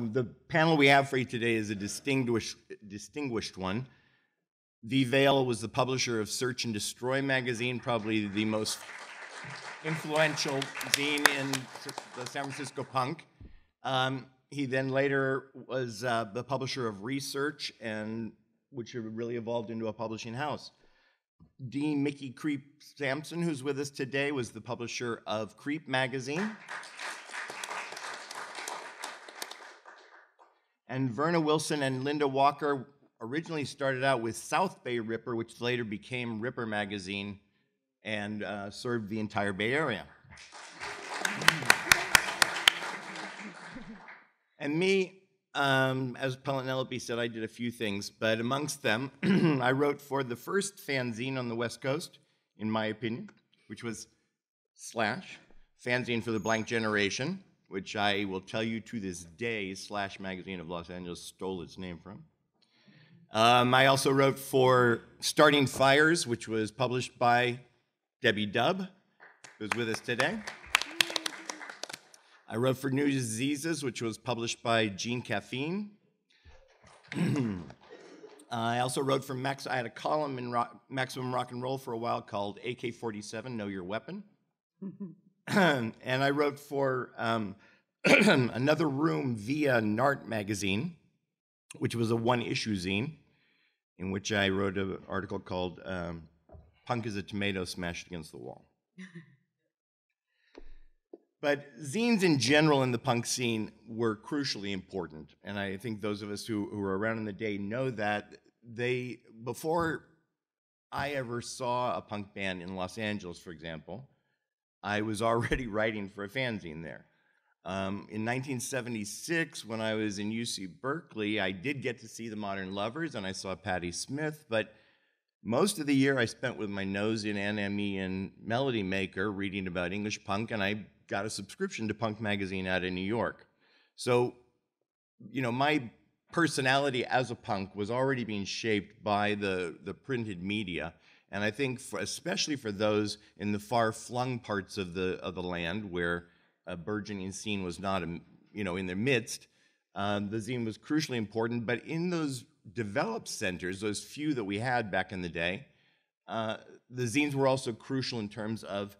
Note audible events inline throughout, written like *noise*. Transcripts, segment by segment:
The panel we have for you today is a distinguished, distinguished one. V. Vale was the publisher of Search and Destroy magazine, probably the most influential zine in the San Francisco punk. Um, he then later was uh, the publisher of RE/Search, and which really evolved into a publishing house. Dean Mickey Creep Sampson, who's with us today, was the publisher of Creep magazine. And Verna Wilson and Linda Walker originally started out with South Bay Ripper, which later became Ripper Magazine and uh, served the entire Bay Area. and me, um, as Penelope said, I did a few things, but amongst them, *clears throat* I wrote for the first fanzine on the West Coast, in my opinion, which was Slash, Fanzine for the Blank Generation which I will tell you to this day, Slash Magazine of Los Angeles stole its name from. Um, I also wrote for Starting Fires, which was published by Debbie Dubb, who's with us today. I wrote for New Diseases, which was published by Gene Caffeine. *clears throat* I also wrote for Max. I had a column in rock, Maximum Rock and Roll for a while called AK 47 Know Your Weapon. *laughs* *clears throat* and I wrote for um, *clears throat* another room via Nart magazine, which was a one issue zine, in which I wrote an article called um, Punk is a Tomato Smashed Against the Wall. *laughs* but zines in general in the punk scene were crucially important. And I think those of us who, who were around in the day know that they, before I ever saw a punk band in Los Angeles, for example, I was already *laughs* writing for a fanzine there. Um, in 1976, when I was in UC Berkeley, I did get to see the Modern Lovers and I saw Patti Smith, but most of the year I spent with my nose in NME and Melody Maker reading about English punk, and I got a subscription to Punk Magazine out of New York. So, you know, my personality as a punk was already being shaped by the, the printed media. And I think, for, especially for those in the far flung parts of the, of the land where a burgeoning scene was not, um, you know, in their midst, um, the zine was crucially important. But in those developed centers, those few that we had back in the day, uh, the zines were also crucial in terms of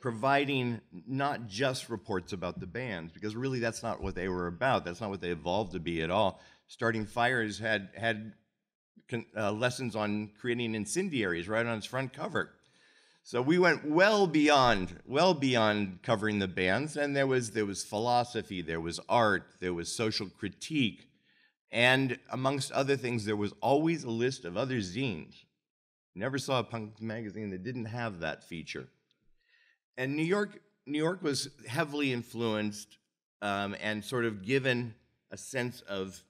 providing not just reports about the bands, because really that's not what they were about. That's not what they evolved to be at all. Starting Fires had had uh, lessons on creating incendiaries right on its front cover. So we went well beyond, well beyond covering the bands, and there was there was philosophy, there was art, there was social critique, and amongst other things, there was always a list of other zines. Never saw a punk magazine that didn't have that feature. And New York, New York was heavily influenced um, and sort of given a sense of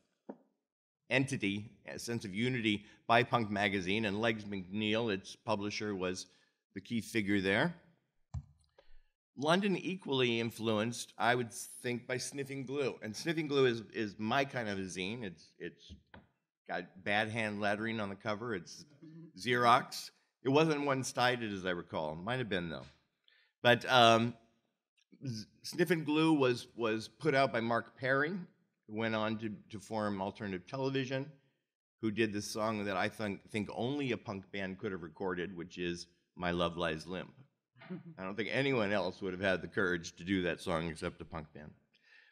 entity, sense of unity by Punk Magazine, and Legs McNeil, its publisher, was the key figure there. London equally influenced, I would think, by Sniffing Glue. And Sniffing Glue is, is my kind of a zine. It's, it's got bad hand lettering on the cover. It's Xerox. It wasn't one-sided, as I recall. Might have been, though. But um, Sniffing Glue was, was put out by Mark Perry, who went on to, to form Alternative Television, who did this song that I think, think only a punk band could have recorded, which is My Love Lies Limp. I don't think anyone else would have had the courage to do that song except a punk band.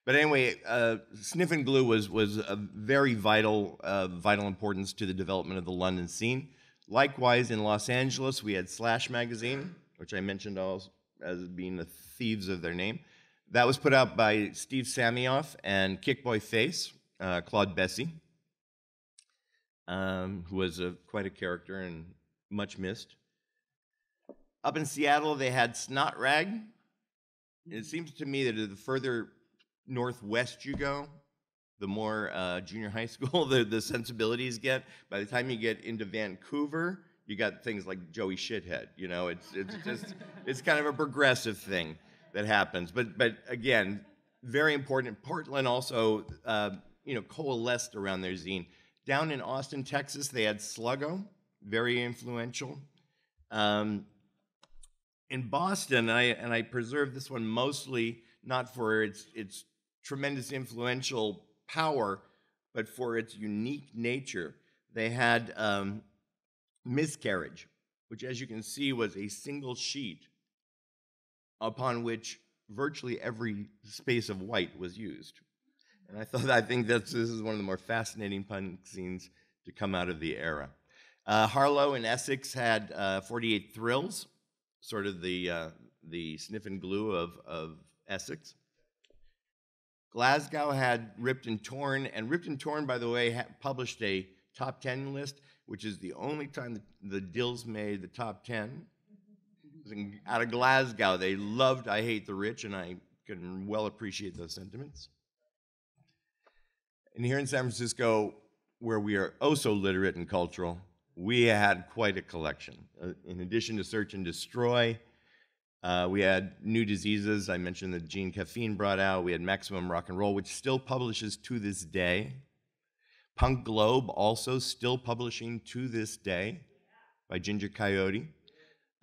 But anyway, uh, Sniffing Glue was, was a very vital, uh, vital importance to the development of the London scene. Likewise, in Los Angeles, we had Slash Magazine, which I mentioned as being the thieves of their name. That was put out by Steve Samiof and Kickboy Face, uh, Claude Bessy, um, who was a, quite a character and much missed. Up in Seattle, they had Snot Rag. It seems to me that the further northwest you go, the more uh, junior high *laughs* school the, the sensibilities get. By the time you get into Vancouver, you got things like Joey Shithead. You know, it's it's just *laughs* it's kind of a progressive thing that happens. But but again, very important. Portland also uh, you know coalesced around their zine. Down in Austin, Texas, they had Sluggo, very influential. Um, in Boston, I, and I preserve this one mostly not for its its tremendous influential power, but for its unique nature. They had um, miscarriage, which, as you can see, was a single sheet upon which virtually every space of white was used. And I thought, *laughs* I think that this is one of the more fascinating punk scenes to come out of the era. Uh, Harlow in Essex had uh, 48 Thrills, sort of the, uh, the Sniffing Glue of, of Essex. Glasgow had Ripped and Torn, and Ripped and Torn, by the way, published a top 10 list, which is the only time the, the Dils made the top 10. Out of Glasgow, they loved I Hate the Rich, and I can well appreciate those sentiments. And here in San Francisco, where we are oh so literate and cultural, we had quite a collection. Uh, in addition to Search and Destroy, uh, we had New Diseases. I mentioned that Gene Caffeine brought out. We had Maximum Rock and Roll, which still publishes to this day. Punk Globe, also still publishing to this day by Ginger Coyote.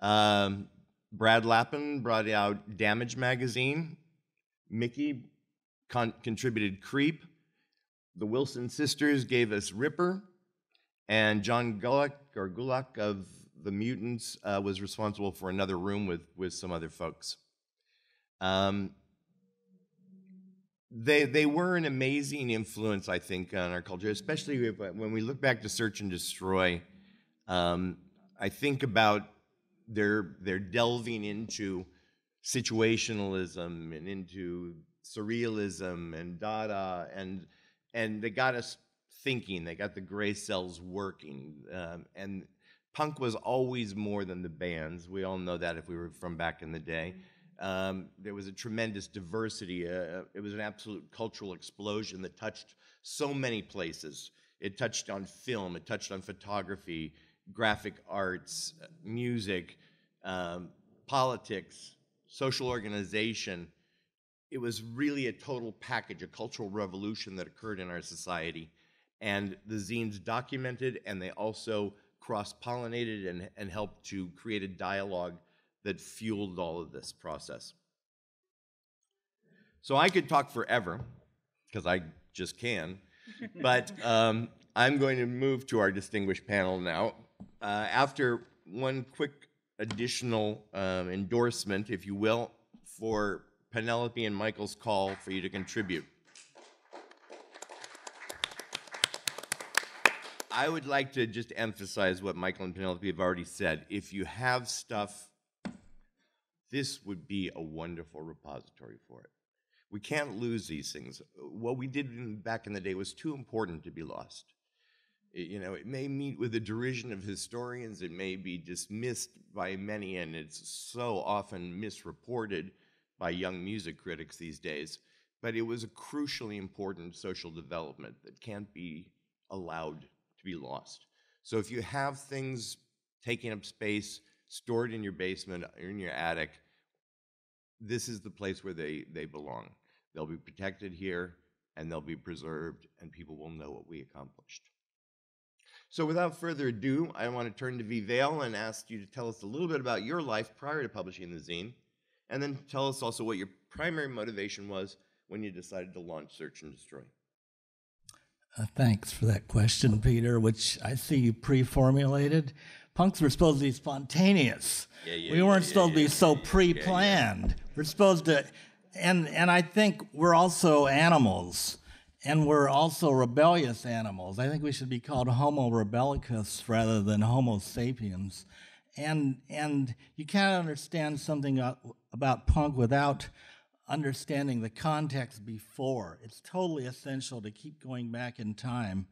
Um, Brad Lapin brought out Damage Magazine. Mickey con- contributed Creep. The Wilson sisters gave us Ripper. And John Gulak or Gulak of the Mutants uh, was responsible for another room with, with some other folks. Um, they, they were an amazing influence, I think, on our culture, especially if, when we look back to Search and Destroy. Um, I think about their, their delving into situationalism and into surrealism and Dada, and, and they got us thinking. They got the gray cells working. Um, and punk was always more than the bands. We all know that if we were from back in the day. Um, there was a tremendous diversity. Uh, uh, it was an absolute cultural explosion that touched so many places. It touched on film, it touched on photography, graphic arts, uh, music, um, politics, social organization. It was really a total package, a cultural revolution that occurred in our society. And the zines documented and they also cross pollinated and, and helped to create a dialogue that fueled all of this process. So I could talk forever, because I just can, *laughs* but um, I'm going to move to our distinguished panel now. Uh, after one quick additional um, endorsement, if you will, for Penelope and Michael's call for you to contribute. I would like to just emphasize what Michael and Penelope have already said. If you have stuff, this would be a wonderful repository for it. We can't lose these things. What we did back in the day was too important to be lost. It, you know, it may meet with the derision of historians, it may be dismissed by many, and it's so often misreported by young music critics these days. But it was a crucially important social development that can't be allowed to be lost. So if you have things taking up space, stored in your basement or in your attic, this is the place where they, they belong. They'll be protected here and they'll be preserved, and people will know what we accomplished. So, without further ado, I want to turn to V. Vale and ask you to tell us a little bit about your life prior to publishing the zine, and then tell us also what your primary motivation was when you decided to launch Search and Destroy. Uh, thanks for that question, Peter, which I see you pre formulated. Punks were supposed to be spontaneous. Yeah, yeah, we weren't yeah, supposed to be so pre planned. We're supposed to, and, and I think we're also animals, and we're also rebellious animals. I think we should be called Homo rebellicus rather than Homo sapiens. And, and you can't understand something about punk without understanding the context before. It's totally essential to keep going back in time.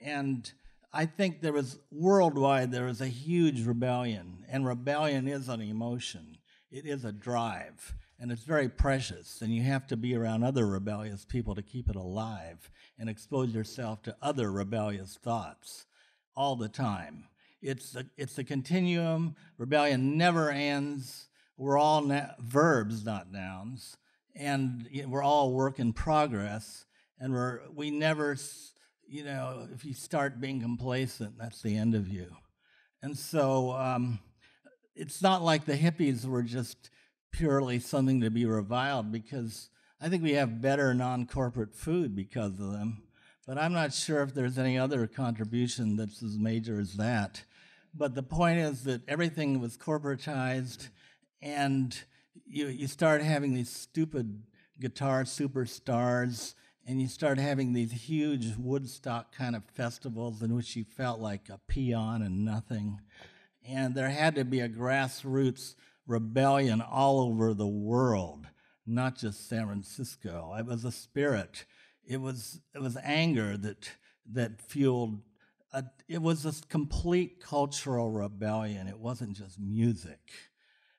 And I think there was worldwide, there was a huge rebellion, and rebellion is an emotion, it is a drive, and it's very precious. And you have to be around other rebellious people to keep it alive and expose yourself to other rebellious thoughts all the time. It's a, it's a continuum. Rebellion never ends. We're all na- verbs, not nouns and we're all work in progress and we're we never you know if you start being complacent that's the end of you and so um, it's not like the hippies were just purely something to be reviled because I think we have better non corporate food because of them. But I'm not sure if there's any other contribution that's as major as that. But the point is that everything was corporatized, and you, you start having these stupid guitar superstars, and you start having these huge Woodstock kind of festivals in which you felt like a peon and nothing. And there had to be a grassroots rebellion all over the world, not just San Francisco. It was a spirit. It was it was anger that that fueled. A, it was a complete cultural rebellion. It wasn't just music.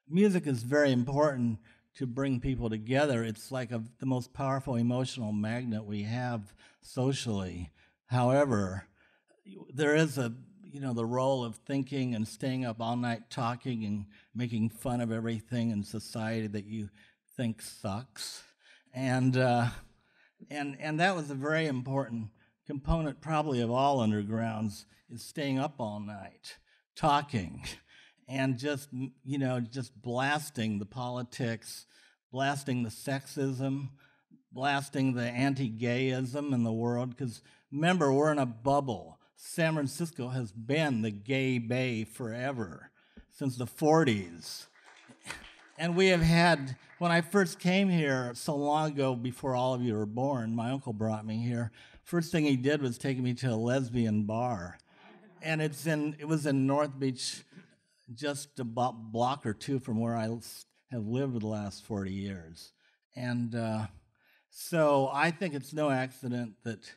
Music is very important to bring people together. It's like a, the most powerful emotional magnet we have socially. However, there is a you know the role of thinking and staying up all night talking and making fun of everything in society that you think sucks, and uh, and and that was a very important component, probably of all undergrounds, is staying up all night talking and just you know just blasting the politics blasting the sexism blasting the anti-gayism in the world. Because remember we're in a bubble. San francisco has been the gay bay forever since the 40s and we have had when i first came here so long ago before all of you were born my uncle brought me here first thing he did was take me to a lesbian bar and it's in it was in north beach just a block or two from where I have lived the last 40 years. And uh, so I think it's no accident that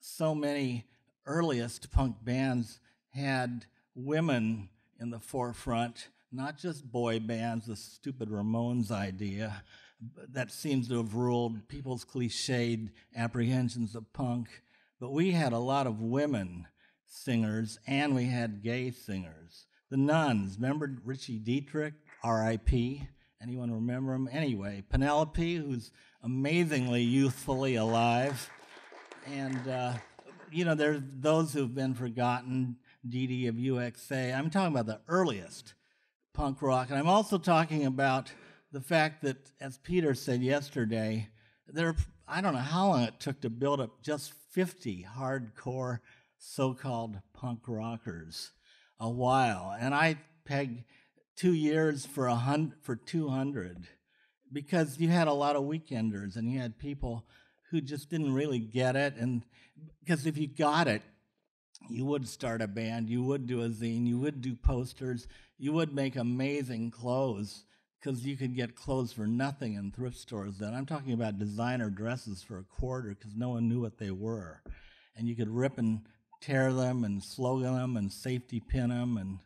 so many earliest punk bands had women in the forefront, not just boy bands, the stupid Ramones idea that seems to have ruled people's cliched apprehensions of punk. But we had a lot of women singers and we had gay singers. The nuns, remember Richie Detrick, R.I.P. Anyone remember him? Anyway, Penelope, who's amazingly youthfully alive. And, uh, you know, there's those who've been forgotten, Dee Dee of UXA. I'm talking about the earliest punk rock. And I'm also talking about the fact that, as Peter said yesterday, there, I don't know how long it took to build up just 50 hardcore so called punk rockers. A while, and I pegged two years for a hundred for two hundred because you had a lot of weekenders and you had people who just didn't really get it, and because if you got it, you would start a band, you would do a zine, you would do posters, you would make amazing clothes because you could get clothes for nothing in thrift stores then. I'm talking about designer dresses for a quarter because no one knew what they were. And you could rip and tear them and slogan them and safety pin them. And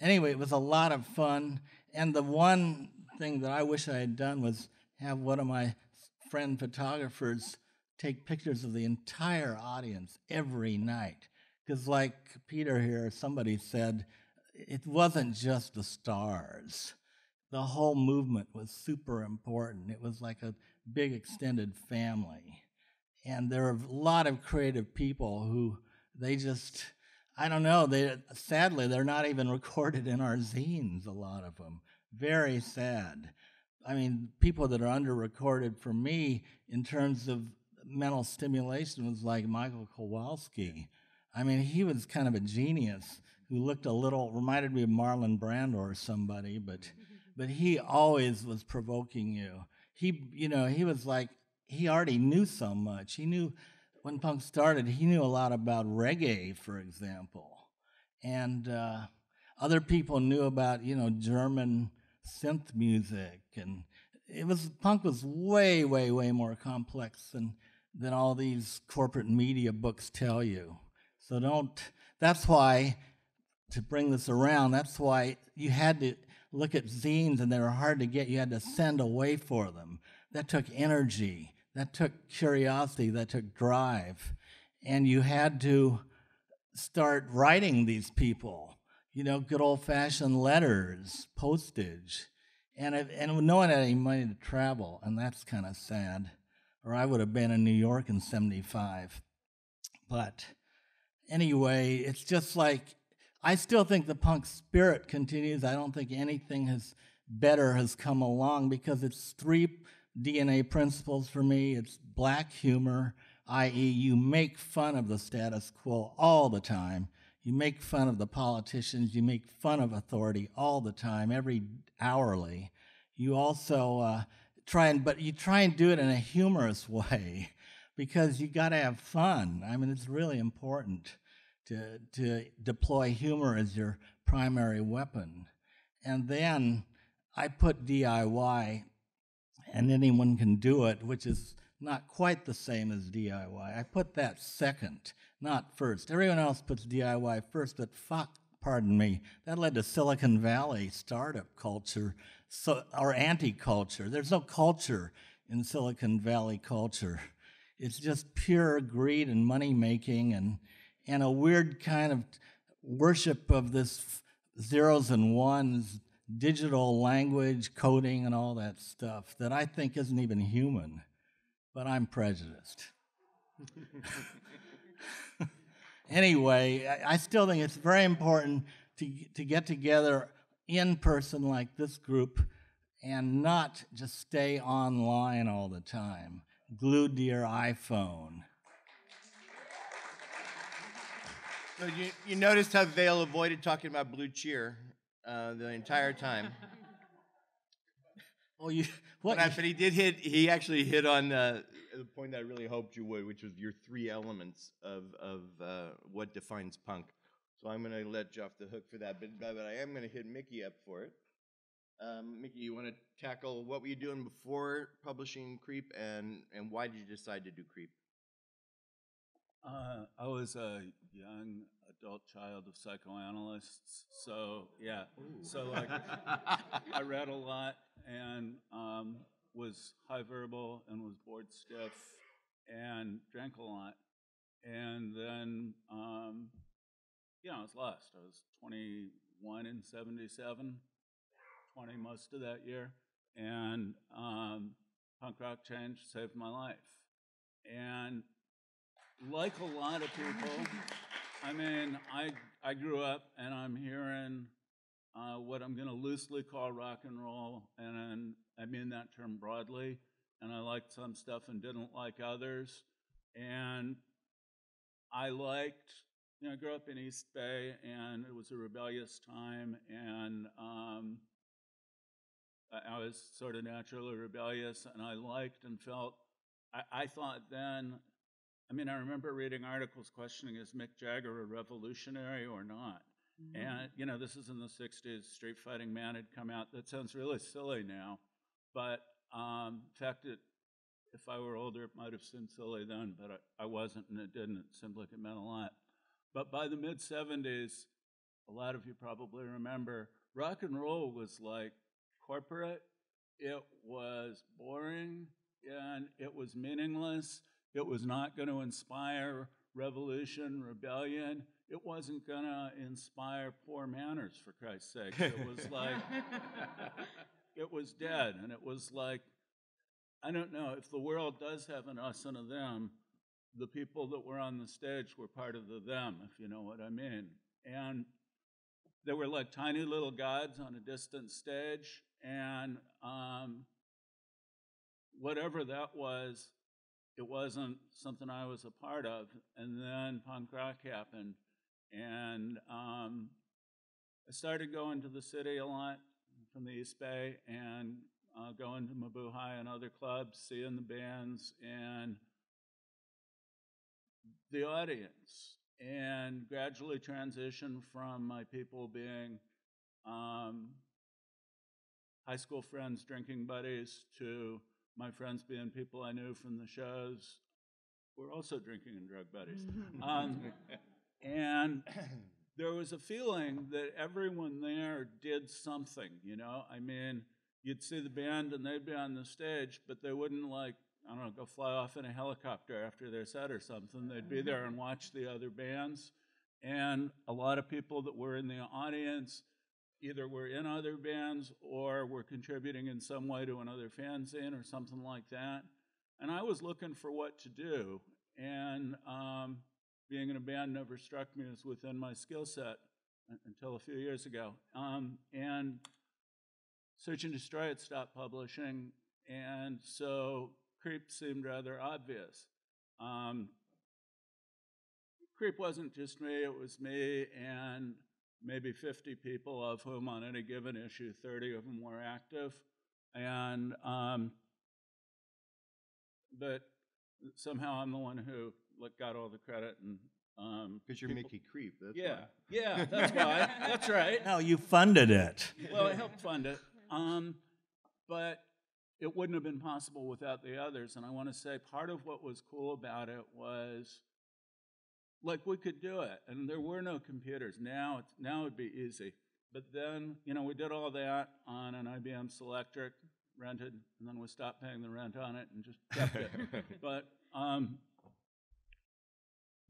anyway, it was a lot of fun. And the one thing that I wish I had done was have one of my friend photographers take pictures of the entire audience every night. Because, like Peter here, somebody said, it wasn't just the stars. The whole movement was super important. It was like a big extended family. And there are a lot of creative people who they just, I don't know. They sadly they're not even *laughs* recorded in our zines. A lot of them. Very sad. I mean, people that are under recorded for me in terms of mental stimulation was like Michael Kowalski. I mean, he was kind of a genius who looked a little reminded me of Marlon Brando or somebody, but *laughs* but he always was provoking you. He, you know, he was like he already knew so much. He knew when punk started, he knew a lot about reggae, for example, and uh, other people knew about you know German synth music, and it was punk was way, way, way more complex than than all these corporate media books tell you. So don't. That's why to bring this around. That's why you had to look at zines, and they were hard to get. You had to send away for them. That took energy that took curiosity, that took drive. And you had to start writing these people, you know, good old fashioned letters, postage. And, if, and no one had any money to travel, and that's kind of sad. Or I would have been in New York in 75. But anyway, it's just like I still think the punk spirit continues. I don't think anything has better has come along because it's three DNA principles for me. It's black humor, i.e., you make fun of the status quo all the time. You make fun of the politicians. You make fun of authority all the time, every hourly. You also uh, try and, but you try and do it in a humorous *laughs* way because you got to have fun. I mean, it's really important to to deploy humor as your primary weapon. And then I put DIY, and anyone can do it, which is not quite the same as DIY. I put that second, not first. Everyone else puts DIY first, but fuck, pardon me, that led to Silicon Valley startup culture so, or anti culture. There's no culture in Silicon Valley culture. It's just pure greed and money making and, and a weird kind of worship of this zeros and ones, digital language, coding, and all that stuff that I think isn't even human, but I'm prejudiced. *laughs* anyway, I still think it's very important to, to get together in person like this group and not just stay online all the time, glued to your iPhone. So you, you noticed how Vale avoided talking about Blue Cheer uh, the entire time. oh, you what? But, but, he did hit. He actually hit on uh, the point that I really hoped you would, which was your three elements of of uh, what defines punk. So I'm going to let you off the hook for that, but, but I am going to hit Mickey up for it. Um, Mickey, you want to tackle what were you doing before publishing Creep, and and why did you decide to do Creep? Uh, I was a young adult child of psychoanalysts, so yeah. Ooh. So like, I read a lot and um, was high verbal and was bored stiff and drank a lot, and then um, yeah, I was lost. I was 21 in 77, 20 most of that year, and um, punk rock change saved my life. And like a lot of people, I mean, I, I grew up and I'm hearing uh, what I'm going to loosely call rock and roll, and I mean that term broadly. And I liked some stuff and didn't like others. And I liked, you know, I grew up in East Bay, and it was a rebellious time, and um, I was sort of naturally rebellious, and I liked and felt. I, I thought then I mean, I remember reading articles questioning is Mick Jagger a revolutionary or not? Mm-hmm. And, you know, this is in the 60s. Street Fighting Man had come out. That sounds really silly now. But um, in fact, it, if I were older, it might have seemed silly then, but I, I wasn't and it didn't. It seemed like it meant a lot. But by the mid 70s, a lot of you probably remember, rock and roll was like corporate, it was boring, and it was meaningless it was not going to inspire revolution, rebellion. It wasn't going to inspire poor manners, for Christ's sake. It was *laughs* like, it was dead. And it was like, I don't know, if the world does have an us and a them, the people that were on the stage were part of the them, if you know what I mean. And they were like tiny little gods on a distant stage. And um, whatever that was, it wasn't something I was a part of. And then punk rock happened. And um, I started going to the city a lot from the East Bay and uh, going to Mabuhay and other clubs, seeing the bands and the audience, and gradually transitioned from my people being um, high school friends, drinking buddies, to my friends being people I knew from the shows were also drinking and drug buddies. Um, *laughs* and *clears throat* there was a feeling that everyone there did something, you know? I mean, you'd see the band and they'd be on the stage, but they wouldn't like, I don't know, go fly off in a helicopter after their set or something. They'd be there and watch the other bands. And a lot of people that were in the audience either we're in other bands or we're contributing in some way to another fanzine or something like that. And I was looking for what to do. And um, being in a band never struck me as within my skill set until a few years ago. Um, and Search and Destroy had stopped publishing, and so Creep seemed rather obvious. Um, Creep wasn't just me, it was me and maybe 50 people, of whom on any given issue, 30 of them were active. And, um, but somehow I'm the one who like, got all the credit and um, because you're people, Mickey Creep. That's yeah, why. yeah, *laughs* that's why. that's right. No, you funded it. Well, I helped fund it, um, but it wouldn't have been possible without the others. And I want to say part of what was cool about it was like we could do it, and there were no computers. Now, it's, now it'd be easy. But then, you know, we did all that on an IBM Selectric, rented, and then we stopped paying the rent on it and just kept it. *laughs* but um,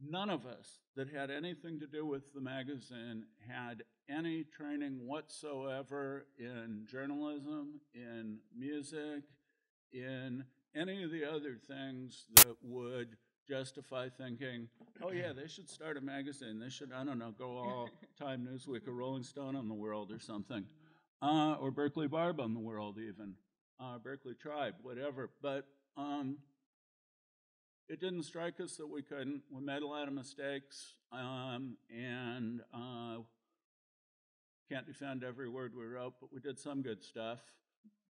none of us that had anything to do with the magazine had any training whatsoever in journalism, in music, in any of the other things that would justify thinking, oh yeah, they should start a magazine. They should, I don't know, go all *laughs* Time Newsweek or Rolling Stone on the world or something, uh, or Berkeley Barb on the world even, uh, Berkeley Tribe, whatever. But um, it didn't strike us that we couldn't. We made a lot of mistakes, um, and uh, can't defend every word we wrote, but we did some good stuff.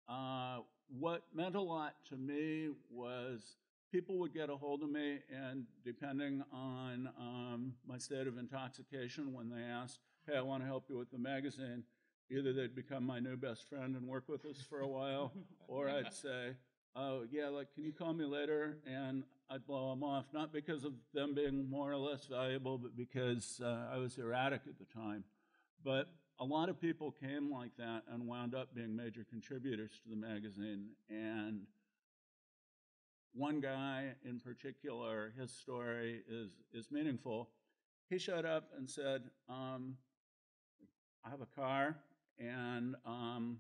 Uh, what meant a lot to me was people would get a hold of me, and depending on um, my state of intoxication, when they asked, "Hey, I want to help you with the magazine," either they'd become my new best friend and work with us for a while, *laughs* or I'd say, "Oh, yeah, like, can you call me later?" And I'd blow them off, not because of them being more or less valuable, but because uh, I was erratic at the time. But a lot of people came like that and wound up being major contributors to the magazine. And one guy in particular, his story is, is meaningful. He showed up and said, um, I have a car and um,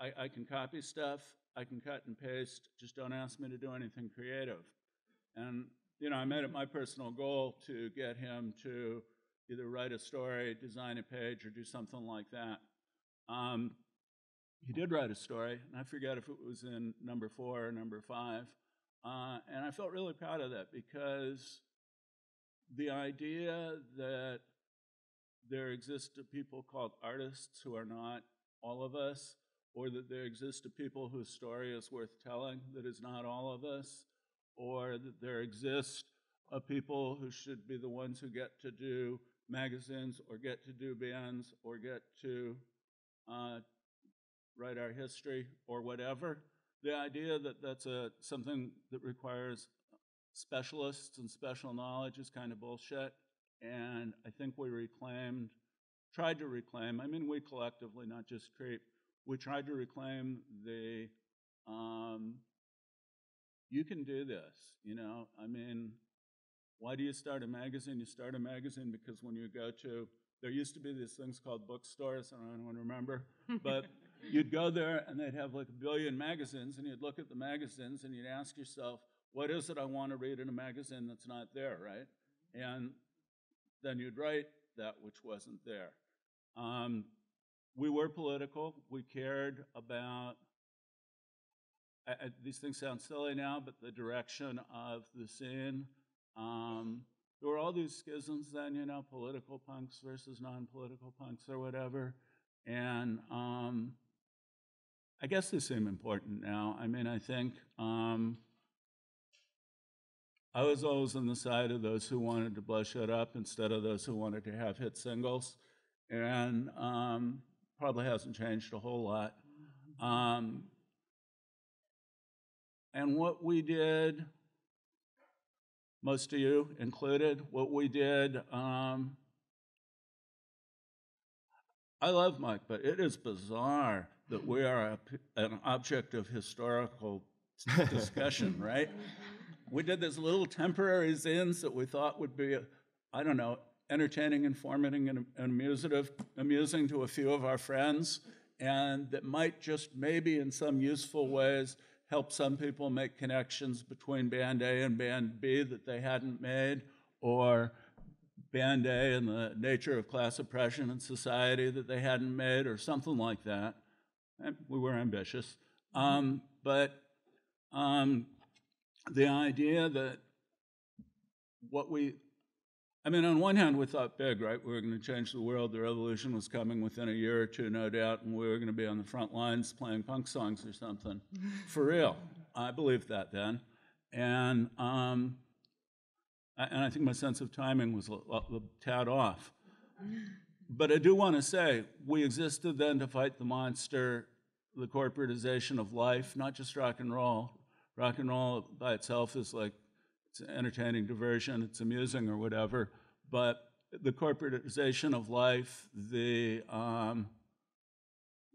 I, I can copy stuff, I can cut and paste, just don't ask me to do anything creative. And, you know, I made it my personal goal to get him to either write a story, design a page, or do something like that. Um, he did write a story, and I forget if it was in number four or number five. Uh, and I felt really proud of that because the idea that there exist people called artists who are not all of us, or that there exist people whose story is worth telling that is not all of us, or that there exist a people who should be the ones who get to do magazines or get to do bands or get to uh, write our history or whatever. The idea that that's a, something that requires specialists and special knowledge is kind of bullshit. And I think we reclaimed, tried to reclaim, I mean, we collectively, not just Creep, we tried to reclaim the, um, you can do this, you know? I mean, why do you start a magazine? You start a magazine because when you go to, there used to be these things called bookstores, I don't remember, but *laughs* you'd go there and they'd have like a billion magazines and you'd look at the magazines and you'd ask yourself, what is it I want to read in a magazine that's not there, right? And then you'd write that which wasn't there. Um, we were political. We cared about, I, I, these things sound silly now, but the direction of the scene. Um, there were all these schisms then, you know, political punks versus non political punks or whatever. And um, I guess they seem important now. I mean, I think um, I was always on the side of those who wanted to blow shit up instead of those who wanted to have hit singles. And um, probably hasn't changed a whole lot. Um, and what we did most of you included, what we did. Um, I love Mike, but it is bizarre that we are a, an object of historical discussion, *laughs* right? Mm-hmm. We did these little temporary zines that we thought would be, I don't know, entertaining, informative, and amusing, amusing to a few of our friends, and that might just maybe in some useful ways help some people make connections between Band A and Band B that they hadn't made, or Band A and the nature of class oppression in society that they hadn't made, or something like that. And we were ambitious. Um, but um, the idea that what we, I mean, on one hand, we thought big, right? We were going to change the world. The revolution was coming within a year or two, no doubt, and we were going to be on the front lines playing punk songs or something. *laughs* For real. I believed that then. And, um, and I think my sense of timing was a, a, a tad off. *laughs* But I do want to say, we existed then to fight the monster, the corporatization of life, not just rock and roll. Rock and roll by itself is like it's an entertaining diversion, it's amusing or whatever. But the corporatization of life, the um,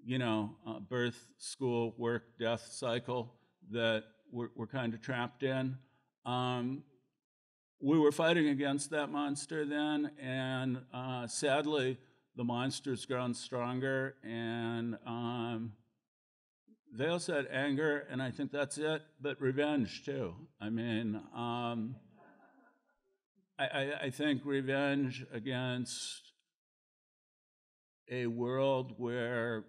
you know uh, birth, school, work, death cycle that we're, we're kind of trapped in. Um, we were fighting against that monster then, and uh, sadly, the monster's grown stronger, and um, they also had anger, and I think that's it, but revenge too. I mean, um, I, I, I think revenge against a world where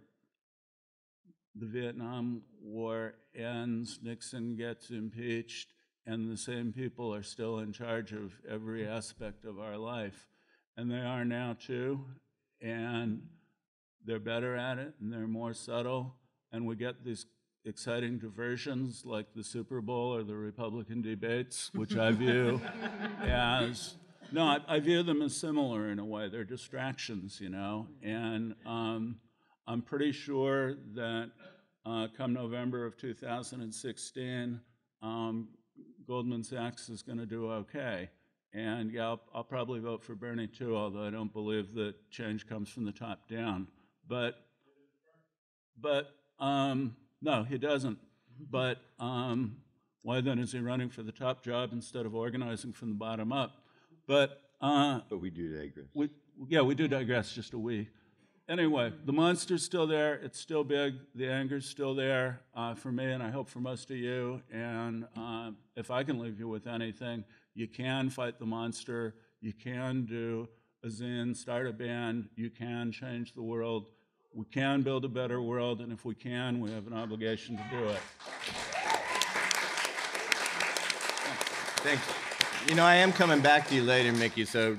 the Vietnam War ends, Nixon gets impeached, and the same people are still in charge of every aspect of our life. And they are now too, and they're better at it, and they're more subtle, and we get these exciting diversions like the Super Bowl or the Republican debates, which I view *laughs* as no, I, I, view them as similar in a way. They're distractions, you know, and um, I'm pretty sure that uh, come November of 2016, um, Goldman Sachs is going to do okay. And yeah, I'll, I'll, probably vote for Bernie too, although I don't believe that change comes from the top down. But, but um, no, he doesn't. But um, why then is he running for the top job instead of organizing from the bottom up? But uh, but we do digress. We, yeah, we do digress just a wee. Anyway, the monster's still there. It's still big. The anger's still there uh, for me, and I hope for most of you. And uh, if I can leave you with anything, you can fight the monster. You can do a zine, start a band. You can change the world. We can build a better world, and if we can, we have an obligation to do it. Thanks. You know, I am coming back to you later, Mickey. So,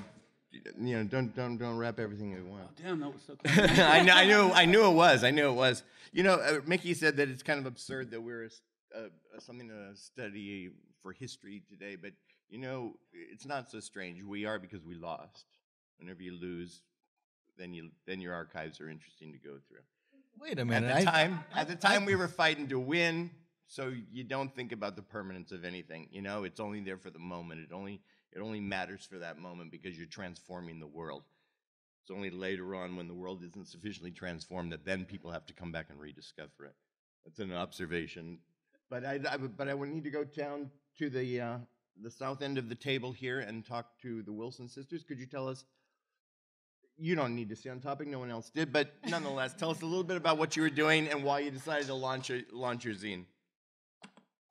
you know, don't don't don't wrap everything you want. Oh, damn, that was so. *laughs* Cool. I, know, I knew, I knew it was. I knew it was. You know, uh, Mickey said that it's kind of absurd that we're a, a, something to study for history today, but you know, it's not so strange. We are because we lost. Whenever you lose, then you then your archives are interesting to go through. Wait a minute. At the time, I, at the time, I, we were fighting to win so you don't think about the permanence of anything you know it's only there for the moment it only it only matters for that moment because you're transforming the world it's only later on when the world isn't sufficiently transformed that then people have to come back and rediscover it that's an observation but i, I but i would need to go down to the uh, the south end of the table here and talk to the wilson sisters could you tell us you don't need to stay on topic. No one else did, but nonetheless, tell us a little bit about what you were doing and why you decided to launch a, launch your zine.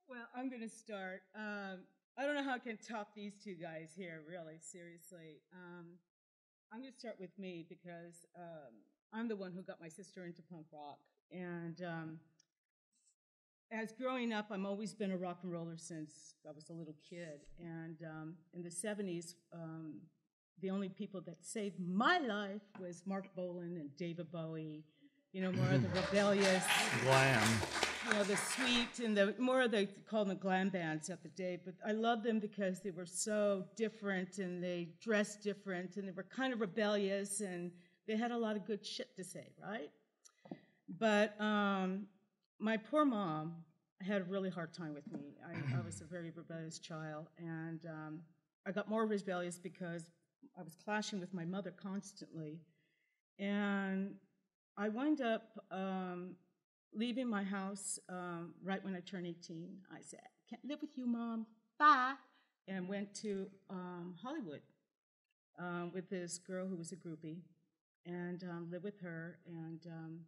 Well, I'm going to start. Um, I don't know how I can top these two guys here, really, seriously. Um, I'm going to start with me because um, I'm the one who got my sister into punk rock. And um, as growing up, I've always been a rock and roller since I was a little kid. And um, in the 70s, um, the only people that saved my life was Marc Bolan and David Bowie, you know, more of the *laughs* rebellious. Glam you know, the sweet and the more they called them glam bands at the day, but I loved them because they were so different and they dressed different and they were kind of rebellious and they had a lot of good shit to say, right? But um, my poor mom had a really hard time with me. I, I was a very rebellious child, and um, I got more rebellious because I was clashing with my mother constantly. And I wound up um, leaving my house um, right when I turned 18. I said, Can't live with you, mom. Bye. And went to um, Hollywood um, with this girl who was a groupie and um, lived with her. And um,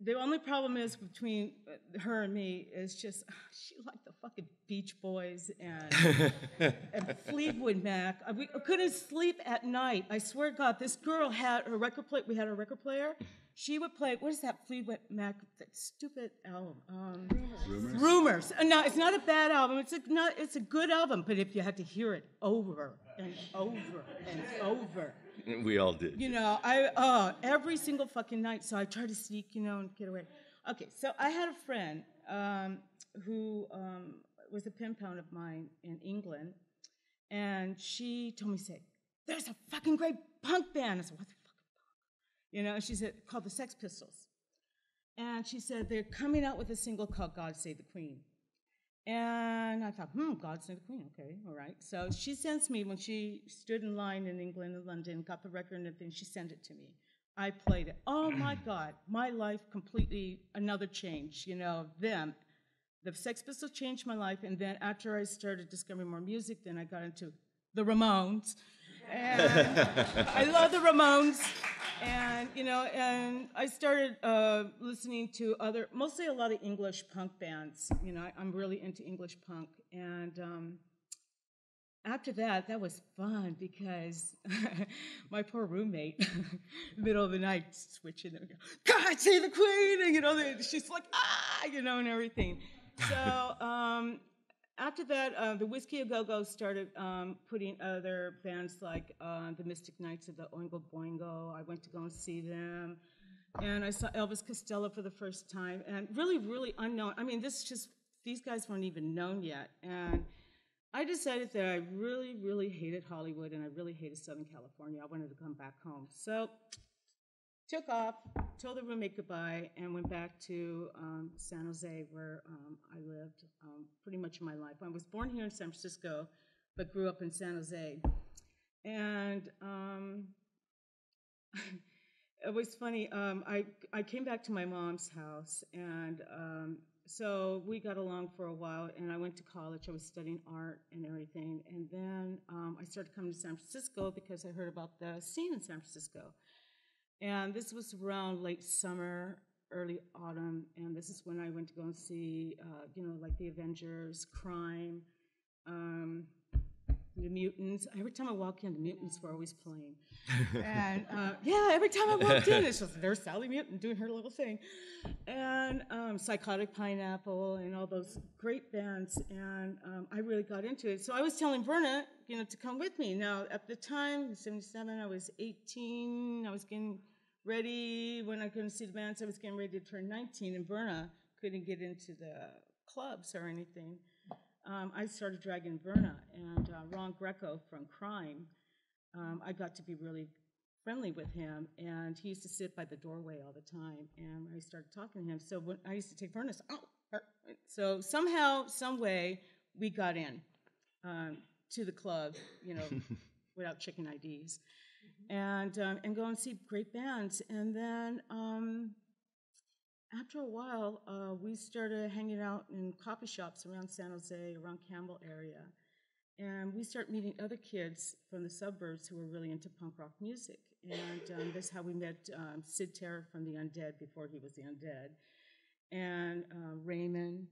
the only problem is between uh, her and me is just she liked the fucking Beach Boys and, *laughs* and Fleetwood Mac. We couldn't sleep at night. I swear to God, this girl had her record player. We had a record player She would play. What is that Fleetwood Mac? That stupid album. Um, Rumors. Rumors. Uh, no, it's not a bad album. It's a not. It's a good album. But if you had to hear it over and over and over, *laughs* we all did. You know, I uh, every single fucking night. So I tried to sneak, you know, and get away. Okay, so I had a friend um, who um, was a pen pal of mine in England, and she told me, "Say, there's a fucking great punk band." I said, "What the fucking punk?" You know, she said, "Called the Sex Pistols," and she said they're coming out with a single called "God Save the Queen." And I thought, hmm, God Save the Queen. Okay, all right. So she sends me when she stood in line in England and London, got the record and everything. She sent it to me. I played it. Oh my *clears throat* God, my life completely another change. You know, them. The Sex Pistols changed my life, and then after I started discovering more music, then I got into the Ramones. And *laughs* I love the Ramones, and you know, and I started uh, listening to other, mostly a lot of English punk bands. You know, I, am really into English punk, and um, after that, that was fun because *laughs* my poor roommate, *laughs* middle of the night, switching and go, God save the queen, and you know, she's like, ah, you know, and everything. So um, after that, uh, the Whisky A Go Go started um, putting other bands like uh, the Mystic Knights of the Oingo Boingo. I went to go and see them. And I saw Elvis Costello for the first time, and really, really unknown. I mean, this just, these guys weren't even known yet. And I decided that I really, really hated Hollywood and I really hated Southern California. I wanted to come back home. So took off, told the roommate goodbye, and went back to um, San Jose, where um, I lived um, pretty much my life. I was born here in San Francisco, but grew up in San Jose. And um, *laughs* it was funny. Um, I I came back to my mom's house, and um, so we got along for a while, and I went to college. I was studying art and everything, and then I started coming to San Francisco because I heard about the scene in San Francisco. And this was around late summer, early autumn, and this is when I went to go and see, uh, you know, like the Avengers, Crime, um, the Mutants. Every time I walk in, the Mutants were always playing. *laughs* and uh, yeah, every time I walked in, it's just there's Sally Mutant doing her little thing, and um, Psychotic Pineapple and all those great bands. And um, I really got into it. So I was telling Verna, you know, to come with me. Now at the time, '77, I was 18. I was getting ready when I couldn't see the bands. I was getting ready to turn 19, and Verna couldn't get into the clubs or anything um, I started dragging Verna and uh, Ron Greco from Crime. Um, I got to be really friendly with him, and he used to sit by the doorway all the time. And I started talking to him. So when I used to take Verna, oh, so somehow, some way, we got in um, to the club, you know, *laughs* without checking IDs, and um, and go and see great bands. And then um, after a while, uh, we started hanging out in coffee shops around San Jose, around Campbell area. And we started meeting other kids from the suburbs who were really into punk rock music. And um, that's how we met um, Sid Terror from The Undead before he was The Undead. And uh, Raymond,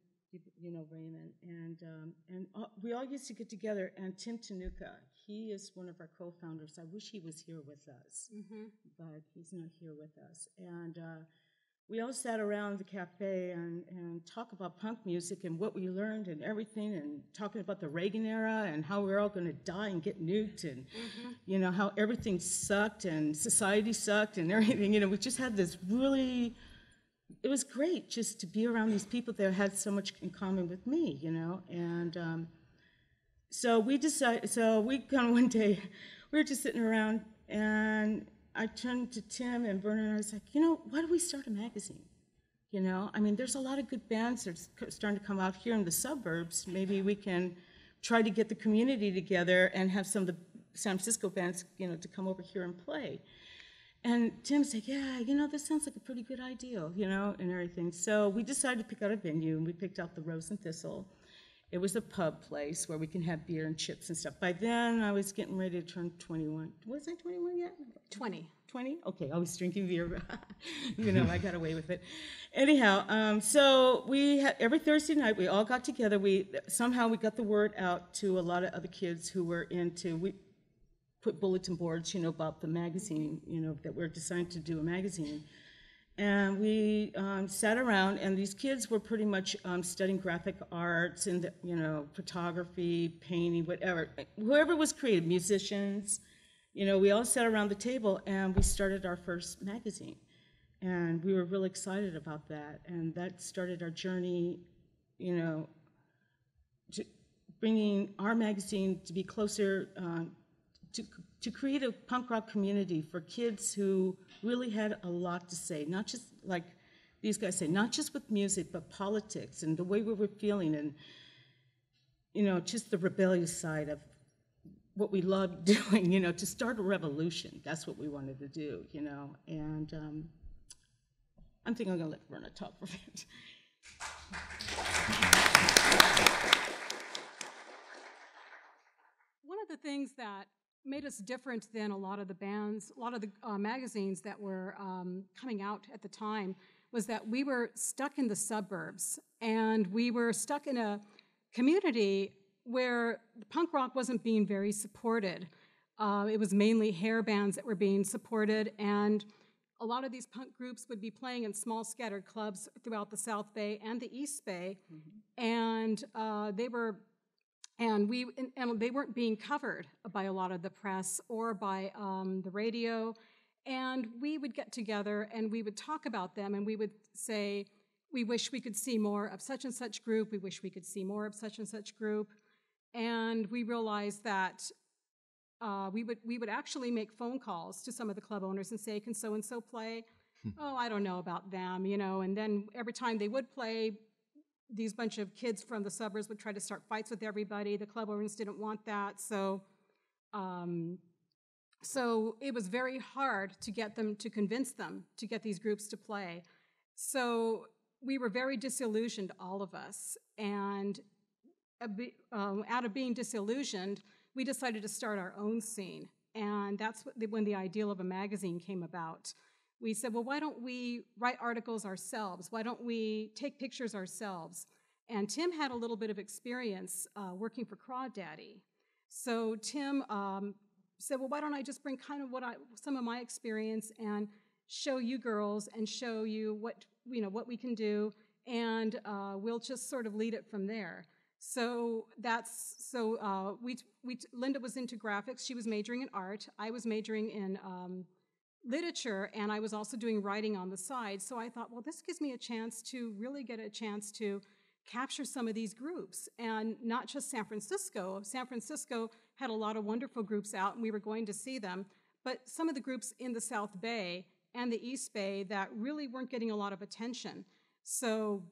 you know Raymond. And, um, and we all used to get together. And Tim Tonooka, he is one of our co founders. I wish he was here with us, mm-hmm. but he's not here with us. And uh, we all sat around the cafe and, and talk about punk music and what we learned and everything and talking about the Reagan era and how we are all going to die and get nuked and mm-hmm. you know how everything sucked and society sucked and *laughs* everything you know we just had this really it was great just to be around these people that had so much in common with me you know and um, so we decided so we kind of *laughs* one day we were just sitting around and I turned to Tim and Vernon and I was like, you know, why don't we start a magazine? You know, I mean, there's a lot of good bands that are starting to come out here in the suburbs. Maybe we can try to get the community together and have some of the San Francisco bands, you know, to come over here and play. And Tim said, yeah, you know, this sounds like a pretty good idea, you know, and everything. So we decided to pick out a venue, and we picked out the Rose and Thistle. It was a pub place where we can have beer and chips and stuff. By then, I was getting ready to turn 21. Was I 21 yet? 20. 20? Okay, I was drinking beer. *laughs* you know, I got away with it. Anyhow, um, so we had every Thursday night we all got together. We somehow we got the word out to a lot of other kids who were into we put bulletin boards, you know, about the magazine, you know, that we're deciding to do a magazine. And we um, sat around, and these kids were pretty much um, studying graphic arts and you know photography, painting, whatever. Whoever was creative, musicians, you know, we all sat around the table and we started our first magazine, and we were really excited about that, and that started our journey, you know, to bringing our magazine to be closer um, to to create a punk rock community for kids who really had a lot to say, not just like these guys say, not just with music, but politics and the way we were feeling and, you know, just the rebellious side of what we loved *laughs* doing, you know, to start a revolution. That's what we wanted to do, you know. And um, I'm thinking I'm going to let Verna talk for a minute. One of the things that made us different than a lot of the bands, a lot of the uh, magazines that were um, coming out at the time was that we were stuck in the suburbs and we were stuck in a community where punk rock wasn't being very supported. Uh, it was mainly hair bands that were being supported, and a lot of these punk groups would be playing in small scattered clubs throughout the South Bay and the East Bay, mm-hmm. and uh, they were and we and, and, they weren't being covered by a lot of the press or by um, the radio. And we would get together and we would talk about them and we would say we wish we could see more of such and such group. We wish we could see more of such and such group. And we realized that uh, we would we would actually make phone calls to some of the club owners and say can so and so play? Hmm. oh i don't know about them you know and then every time they would play these bunch of kids from the suburbs would try to start fights with everybody. The club owners didn't want that, so um, so it was very hard to get them to convince them to get these groups to play. So we were very disillusioned, all of us, and um, out of being disillusioned, we decided to start our own scene, and that's when the ideal of a magazine came about we said, well, why don't we write articles ourselves? Why don't we take pictures ourselves? And Tim had a little bit of experience uh, working for Crawdaddy. So Tim um, said, well, why don't I just bring kind of what I, some of my experience and show you girls and show you what, you know, what we can do, and uh, we'll just sort of lead it from there. So that's so uh, we we Linda was into graphics. She was majoring in art. I was majoring in um, literature and I was also doing writing on the side. So I thought, well, this gives me a chance to really get a chance to capture some of these groups and not just San Francisco. San Francisco had a lot of wonderful groups out and we were going to see them, but some of the groups in the South Bay and the East Bay that really weren't getting a lot of attention. So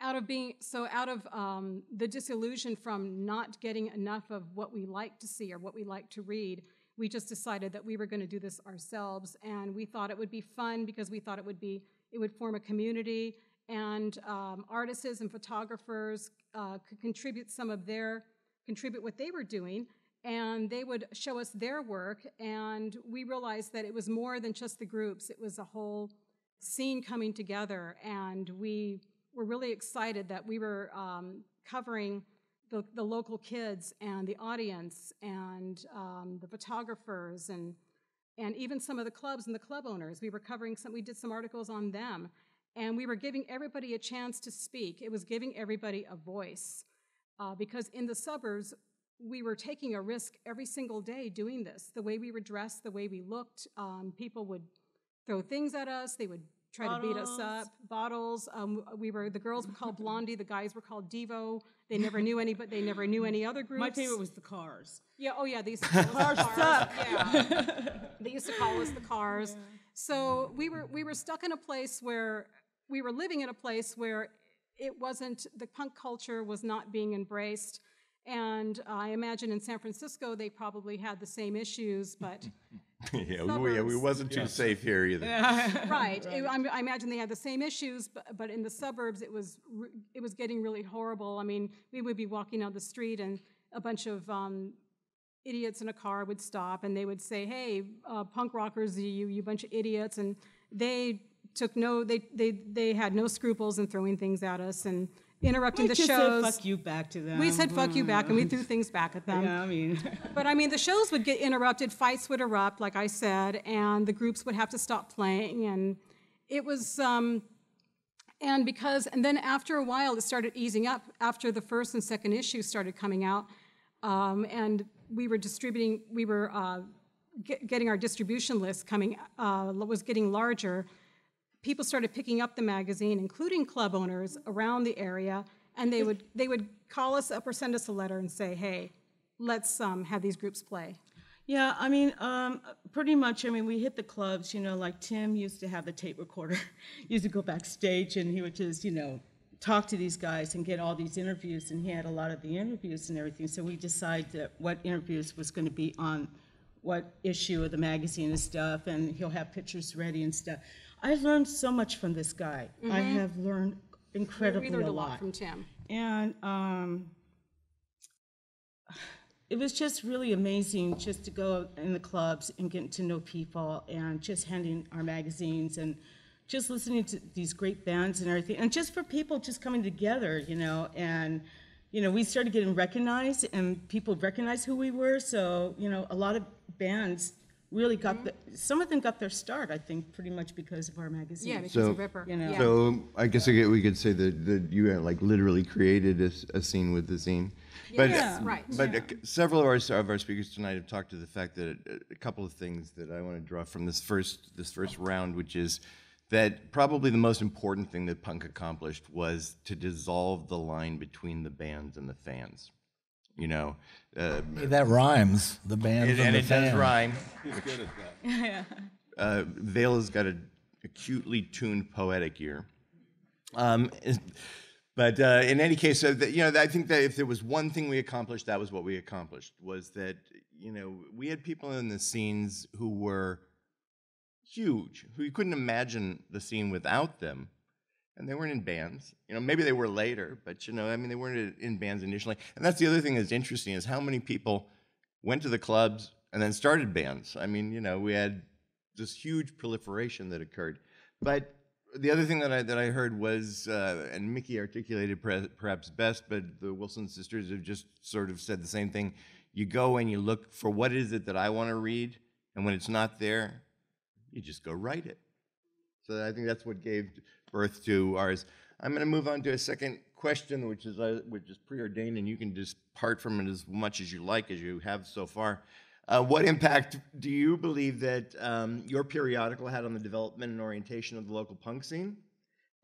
out of being so out of um, the disillusion from not getting enough of what we like to see or what we like to read we just decided that we were going to do this ourselves and we thought it would be fun because we thought it would be it would form a community and um, artists and photographers uh, could contribute some of their contribute what they were doing and they would show us their work and we realized that it was more than just the groups it was a whole scene coming together and we were really excited that we were um, covering the, the local kids and the audience and um, the photographers and and even some of the clubs and the club owners. We were covering some. We did some articles on them, and we were giving everybody a chance to speak. It was giving everybody a voice uh, because in the suburbs we were taking a risk every single day doing this. The way we were dressed, the way we looked, um, people would throw things at us. They would try bottles. to beat us up. Bottles. Um, we were the girls were called Blondie. The guys were called Devo. They never knew any, but they never knew any other groups. My favorite was the Cars. Yeah. Oh yeah. These used to *laughs* call us the Cars. Yeah. they used to call us the Cars. Yeah. So we were we were stuck in a place where we were living in a place where it wasn't the punk culture was not being embraced. And I imagine in San Francisco they probably had the same issues, but *laughs* yeah, we, yeah, we wasn't too safe here either. right. *laughs* right. It, I, imagine they had the same issues, but, but in the suburbs, it was it was getting really horrible. I mean, we would be walking down the street, and a bunch of um, idiots in a car would stop, and they would say, "Hey, uh, punk rockers, you you bunch of idiots!" And they took no they they they had no scruples in throwing things at us and interrupting we the shows. Said fuck you back to them. We said fuck you back, and we threw things back at them. Yeah, I mean. *laughs* but I mean, the shows would get interrupted, fights would erupt, like I said, and the groups would have to stop playing, and it was, um, and because, and then after a while, it started easing up after the first and second issues started coming out, um, and we were distributing, we were uh, get, getting our distribution list coming, uh, was getting larger. People started picking up the magazine, including club owners around the area, and they would they would call us up or send us a letter and say, "Hey, let's um, have these groups play." Yeah, I mean, um, pretty much. I mean, we hit the clubs. You know, like Tim used to have the tape recorder. *laughs* used to go backstage, and he would just, you know, talk to these guys and get all these interviews. And he had a lot of the interviews and everything. So we decided what interviews was going to be on what issue of the magazine and stuff. And he'll have pictures ready and stuff. I learned so much from this guy. Mm-hmm. I have learned incredibly we learned a, a lot. lot from Tim. And um, it was just really amazing just to go in the clubs and getting to know people and just handing our magazines and just listening to these great bands and everything and just for people just coming together you know and you know we started getting recognized and people recognized who we were so you know a lot of bands really got mm-hmm. the, some of them got their start, I think, pretty much because of our magazine. Yeah, because so, of Ripper. You know. Yeah. So I guess we could say that, that you like literally created a, a scene with the zine. But, yeah, right. But yeah. several of our, of our speakers tonight have talked to the fact that a, a couple of things that I want to draw from this first this first round, which is that probably the most important thing that punk accomplished was to dissolve the line between the bands and the fans. You know, uh, hey, that rhymes. The band it, and, and the it fans. does rhyme. He's good at that. *laughs* yeah. uh, Vale has got an acutely tuned poetic ear. Um, but uh, in any case, uh, you know, I think that if there was one thing we accomplished, that was what we accomplished. Was that you know we had people in the scenes who were huge, who you couldn't imagine the scene without them, and they weren't in bands. You know, maybe they were later, but you know, I mean, they weren't in bands initially. And that's the other thing that's interesting is how many people went to the clubs and then started bands. I mean, you know, we had this huge proliferation that occurred. But the other thing that I that I heard was, uh, and Mickey articulated perhaps best, but the Wilson sisters have just sort of said the same thing. You go and you look for what is it that I want to read, and when it's not there, you just go write it. So I think that's what gave birth to ours. I'm going to move on to a second question, which is uh, which is preordained, and you can just part from it as much as you like, as you have so far. Uh, what impact do you believe that um, your periodical had on the development and orientation of the local punk scene?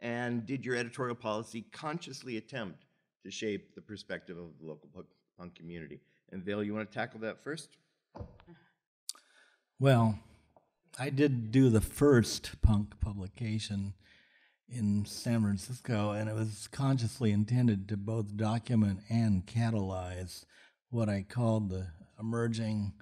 And did your editorial policy consciously attempt to shape the perspective of the local punk community? And Vale, you want to tackle that first? Well, I did do the first punk publication in San Francisco, and it was consciously intended to both document and catalyze what I called the emerging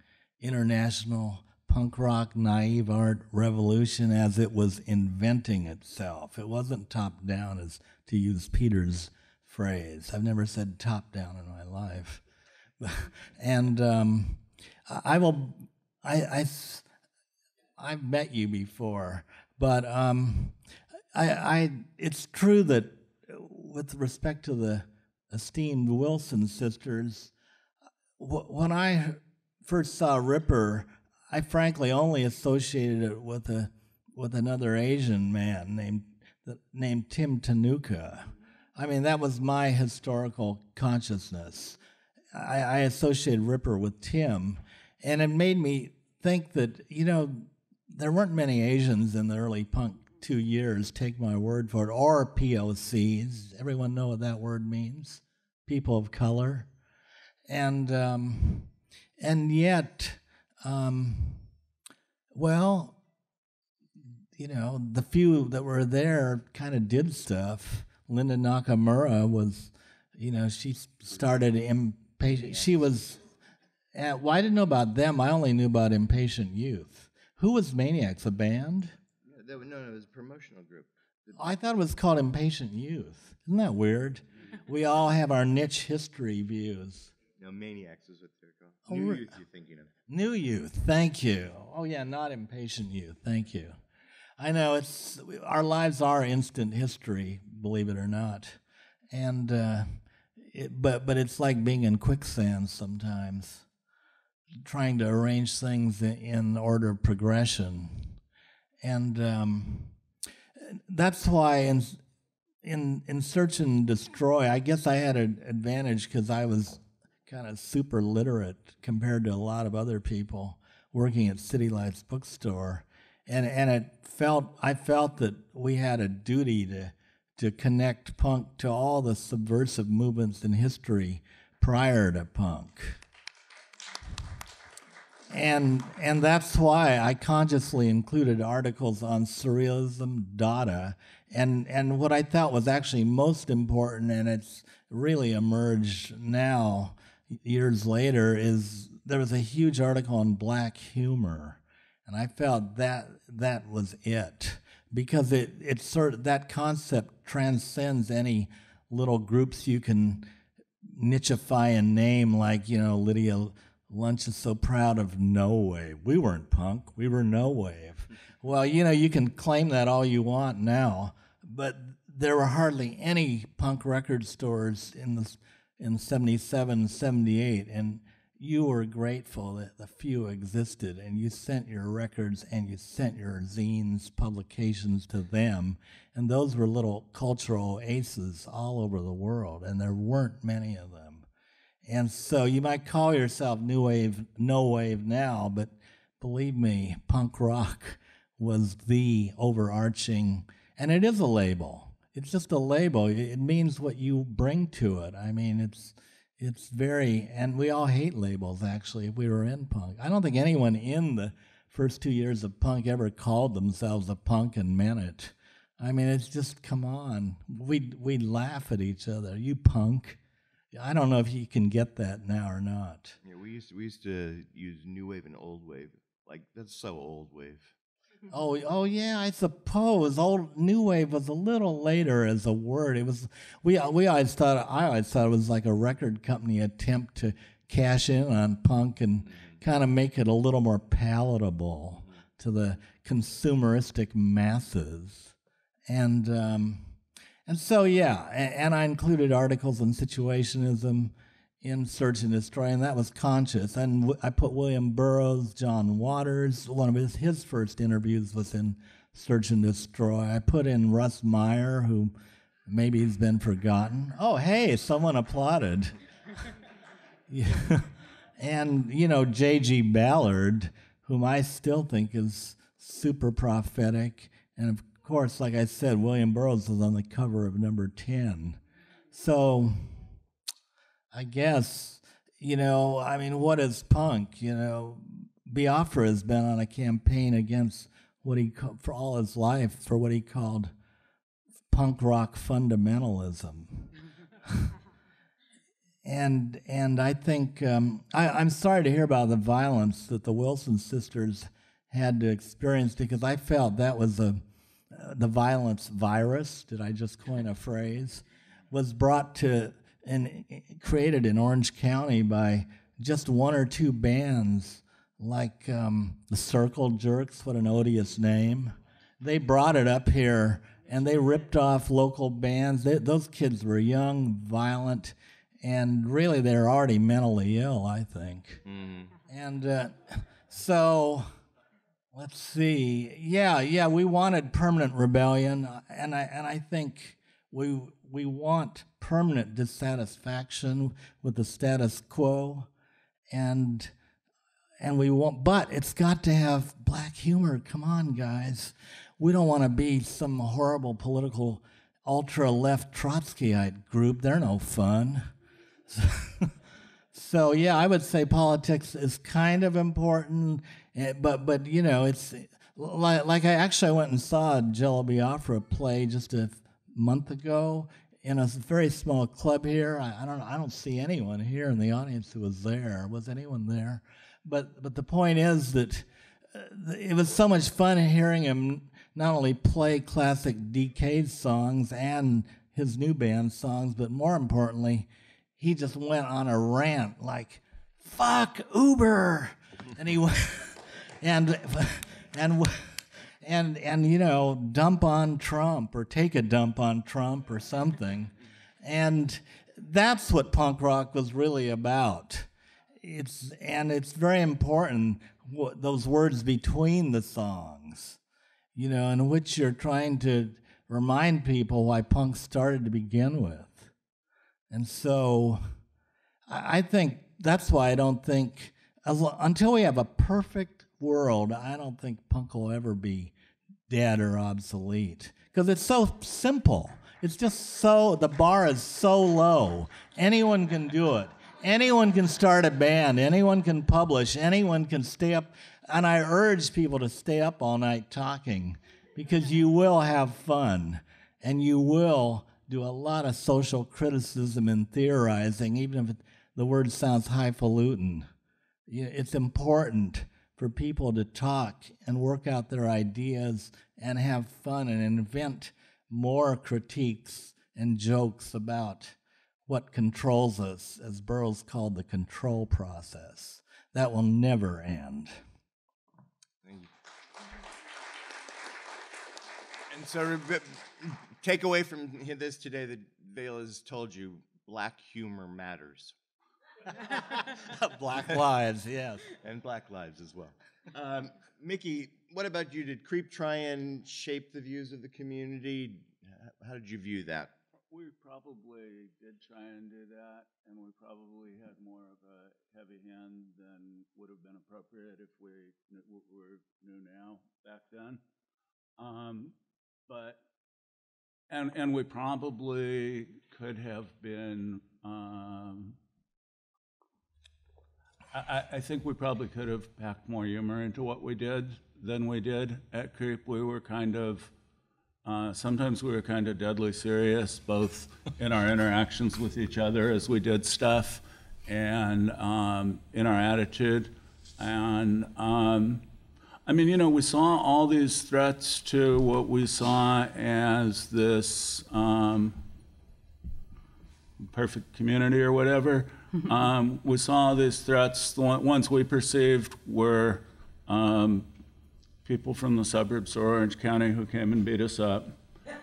international punk rock naive art revolution as it was inventing itself. It wasn't top down, as to use Peter's phrase. I've never said top down in my life. *laughs* and um, I will, I, I, I've met you before, but um, I, I, it's true that with respect to the esteemed Wilson sisters, when I first saw Ripper, I frankly only associated it with a with another Asian man named named Tim Tonooka. I mean, that was my historical consciousness. I, I associated Ripper with Tim, and it made me think that you know there weren't many Asians in the early punk two years, take my word for it, or POCs. Everyone know what that word means? People of color. And, um, and yet, um, well, you know, the few that were there kind of did stuff. Linda Nakamura was, you know, she started impatient. She was, at, well, I didn't know about them. I only knew about Impatient Youth. Who was Maniacs? A band? That, no, no, it was a promotional group. I thought it was called Impatient Youth. Isn't that weird? *laughs* we all have our niche history views. No, Maniacs is what they're called. Oh, New Youth, you're thinking of. New Youth, thank you. Oh, yeah, not Impatient Youth, thank you. I know it's our lives are instant history, believe it or not, and uh, it, but but it's like being in quicksand sometimes, trying to arrange things in order of progression and um, that's why in in in search and destroy, I guess I had an advantage because I was kind of super literate compared to a lot of other people working at City Lights bookstore, and and it felt I felt that we had a duty to to connect punk to all the subversive movements in history prior to punk. And and that's why I consciously included articles on surrealism, Dada, and and what I thought was actually most important, and it's really emerged now, years later, is there was a huge article on black humor, and I felt that that was it. Because it it sort of that concept transcends any little groups you can nicheify and name like you know Lydia Lunch is so proud of No Wave. We weren't punk. We were No Wave. Well, you know, you can claim that all you want now, but there were hardly any punk record stores in the in 77, 78, and you were grateful that the few existed, and you sent your records and you sent your zines, publications to them, and those were little cultural aces all over the world, and there weren't many of them. And so you might call yourself new wave, no wave now, but believe me, punk rock was the overarching, and it is a label. It's just a label. It means what you bring to it. I mean, it's it's very, and we all hate labels. Actually, if we were in punk, I don't think anyone in the first two years of punk ever called themselves a punk and meant it. I mean, it's just come on. We we laugh at each other. You punk. I don't know if you can get that now or not. Yeah, we used to, we used to use new wave and old wave. Like that's so old wave. Oh, oh yeah, I suppose old new wave was a little later as a word. It was we we always thought I always thought it was like a record company attempt to cash in on punk and kind of make it a little more palatable to the consumeristic masses. And um, and so, yeah, and, I included articles on situationism in Search and Destroy, and that was conscious. And I put William Burroughs, John Waters, one of his, his first interviews was in Search and Destroy. I put in Russ Meyer, who maybe he's been forgotten. Oh, hey, someone applauded. *laughs* And, you know, J.G. Ballard, whom I still think is super prophetic, and of course, like I said, William Burroughs was on the cover of number 10. So I guess, you know, I mean, what is punk? You know, Biafra has been on a campaign against what he, for all his life, for what he called punk rock fundamentalism. *laughs* and and I think um, I, I'm sorry to hear about the violence that the Wilson sisters had to experience because I felt that was a the violence virus, did I just coin a phrase, was brought to and created in Orange County by just one or two bands like um, the Circle Jerks, what an odious name. They brought it up here and they ripped off local bands. They, those kids were young, violent, and really they're already mentally ill, I think. Mm. And uh, so Let's see. Yeah, yeah, we wanted permanent rebellion, uh, and I and I think we we want permanent dissatisfaction with the status quo, and and we want, but it's got to have black humor. Come on, guys. We don't want to be some horrible political ultra left Trotskyite group. They're no fun. *laughs* so yeah, I would say politics is kind of important but but you know, it's like, like I actually went and saw Jello Biafra play just a month ago in a very small club here. I, I, don't I don't see anyone here in the audience who was there. Was anyone there? But but the point is that uh, it was so much fun hearing him not only play classic DK songs and his new band songs, but more importantly, he just went on a rant like "fuck Uber," and he *laughs* went and and and and you know dump on Trump or take a dump on Trump or something, and that's what punk rock was really about. It's and it's very important those words between the songs, you know, in which you're trying to remind people why punk started to begin with. And so I think that's why I don't think, until we have a perfect world, I don't think punk will ever be dead or obsolete. Because it's so simple. It's just so, the bar is so low. Anyone can do it. Anyone can start a band. Anyone can publish. Anyone can stay up. And I urge people to stay up all night talking because you will have fun and you will do a lot of social criticism and theorizing, even if the word sounds highfalutin. It's important for people to talk and work out their ideas and have fun and invent more critiques and jokes about what controls us, as Burroughs called the control process. That will never end. And so, take away from this today that Vale has told you black humor matters. *laughs* black lives, yes. And black lives as well. Um, Mickey, what about you? Did Creep try and shape the views of the community? How did you view that? We probably did try and do that, and we probably had more of a heavy hand than would have been appropriate if we were new now back then. Um, but and and we probably could have been. Um, I, I think we probably could have packed more humor into what we did than we did at Creep. We were kind of uh, sometimes we were kind of deadly serious, both in our interactions with each other as we did stuff and um, in our attitude. And um, I mean, you know, we saw all these threats to what we saw as this um, perfect community or whatever. Um, we saw these threats, the ones we perceived were um, people from the suburbs of Orange County who came and beat us up,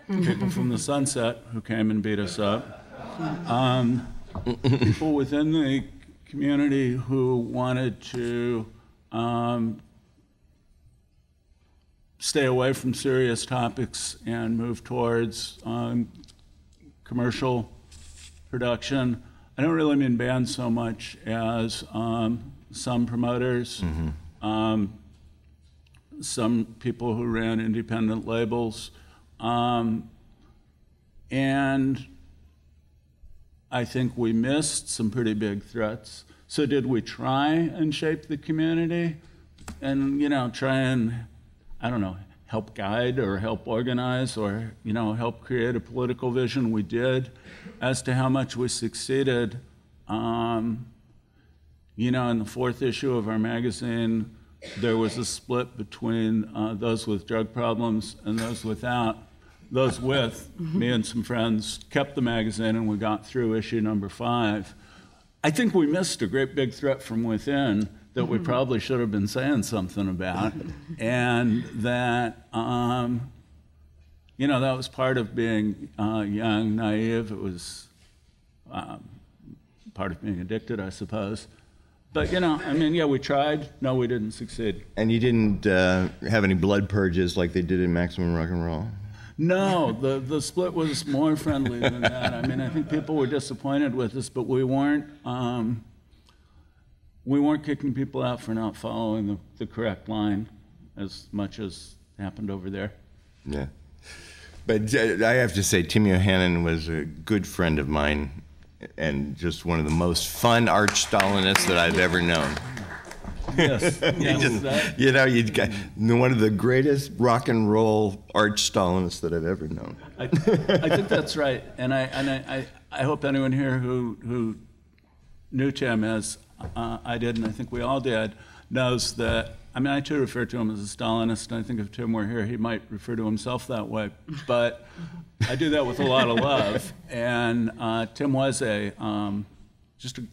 people from the Sunset who came and beat us up, um, people within the community who wanted to um, stay away from serious topics and move towards um, commercial production. I don't really mean bands so much as um, some promoters. Mm-hmm. Um, some people who ran independent labels. Um, and I think we missed some pretty big threats. So did we try and shape the community and, you know, try and, I don't know, help guide or help organize or, you know, help create a political vision? We did. As to how much we succeeded, um, you know, in the fourth issue of our magazine, there was a split between uh, those with drug problems and those without. Those with, me and some friends kept the magazine and we got through issue number five. I think we missed a great big threat from within that we probably should have been saying something about, *laughs* and that, um, you know, that was part of being uh, young, naive. It was um, part of being addicted, I suppose. But you know, I mean, yeah, we tried. No, we didn't succeed. And you didn't uh, have any blood purges like they did in Maximum Rock and Roll. No, *laughs* the the split was more friendly than that. I mean, I think people were disappointed with us, but we weren't. Um, we weren't kicking people out for not following the, the correct line, as much as happened over there. Yeah, but uh, I have to say, Tim Yohannan was a good friend of mine and just one of the most fun arch Stalinists that I've ever known. Yes, *laughs* you, yes, just, you know, you got one of the greatest rock and roll arch Stalinists that I've ever known. I, I think that's right, and I and I, I, I hope anyone here who who knew Tim as uh, I did, and I think we all did, knows that. I mean, I too refer to him as a Stalinist, and I think if Tim were here, he might refer to himself that way. But I do that with a lot of love. And uh, Tim was a um, just a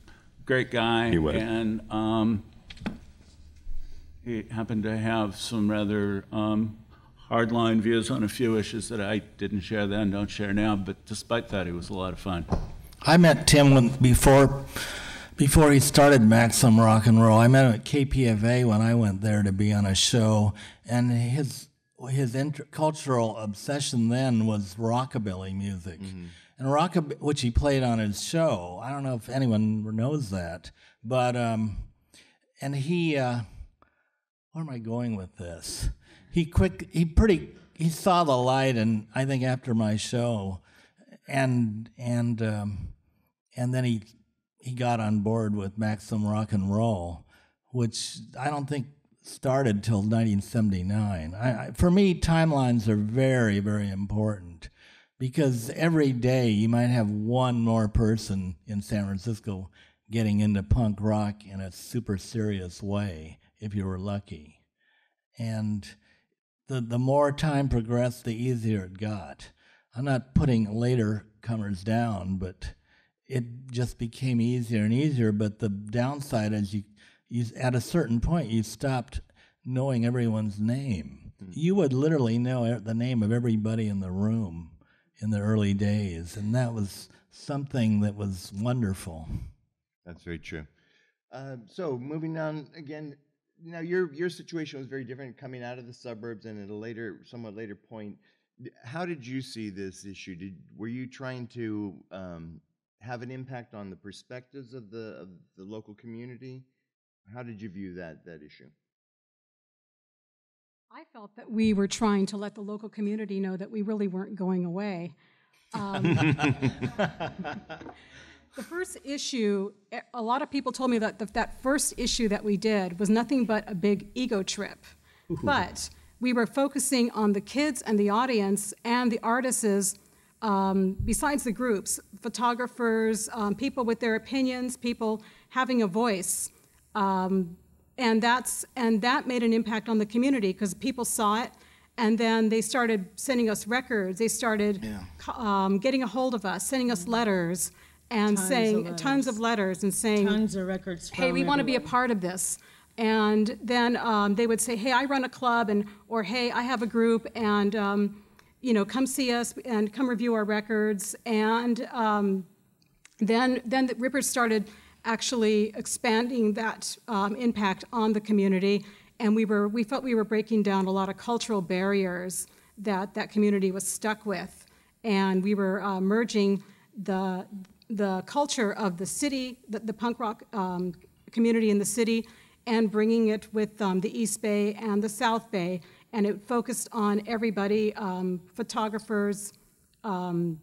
great guy, He was. and um, he happened to have some rather um, hardline views on a few issues that I didn't share then, don't share now. But despite that, he was a lot of fun. I met Tim when, before before he started Maximum Rock and Roll. I met him at KPFA when I went there to be on a show, and his his inter- cultural obsession then was rockabilly music, and rockabilly, which he played on his show. I don't know if anyone knows that, but um, and he, uh, where am I going with this? He quick, he pretty, he saw the light, and I think after my show, and and um, and then he he got on board with Maximum Rock and Roll, which I don't think started till 1979. I, I, for me, timelines are very, very important because every day you might have one more person in San Francisco getting into punk rock in a super serious way if you were lucky. And the, the more time progressed, the easier it got. I'm not putting later comers down, but it just became easier and easier. But the downside is you, you at a certain point, you stopped knowing everyone's name. Mm-hmm. You would literally know the name of everybody in the room in the early days, and that was something that was wonderful. That's very true. Uh, so moving on again, now your your situation was very different coming out of the suburbs and at a later, somewhat later point. How did you see this issue? Did were you trying to um, have an impact on the perspectives of the of the local community? How did you view that that issue? I felt that we were trying to let the local community know that we really weren't going away. Um, the first issue, a lot of people told me that the, that first issue that we did was nothing but a big ego trip. Ooh. But we were focusing on the kids and the audience and the artists, um, besides the groups, photographers, um, people with their opinions, people having a voice. Um, and that's and that made an impact on the community because people saw it and then they started sending us records they started yeah. um, getting a hold of us sending us letters and tons saying of tons of letters and saying tons of records hey we want to be a part of this and then um, they would say hey i run a club and or hey i have a group and um, you know come see us and come review our records and um, then then the rippers started actually expanding that um, impact on the community. And we, were, we felt we were breaking down a lot of cultural barriers that that community was stuck with. And we were uh, merging the, the culture of the city, the, the punk rock um, community in the city, and bringing it with um, the East Bay and the South Bay. And it focused on everybody um, photographers, um,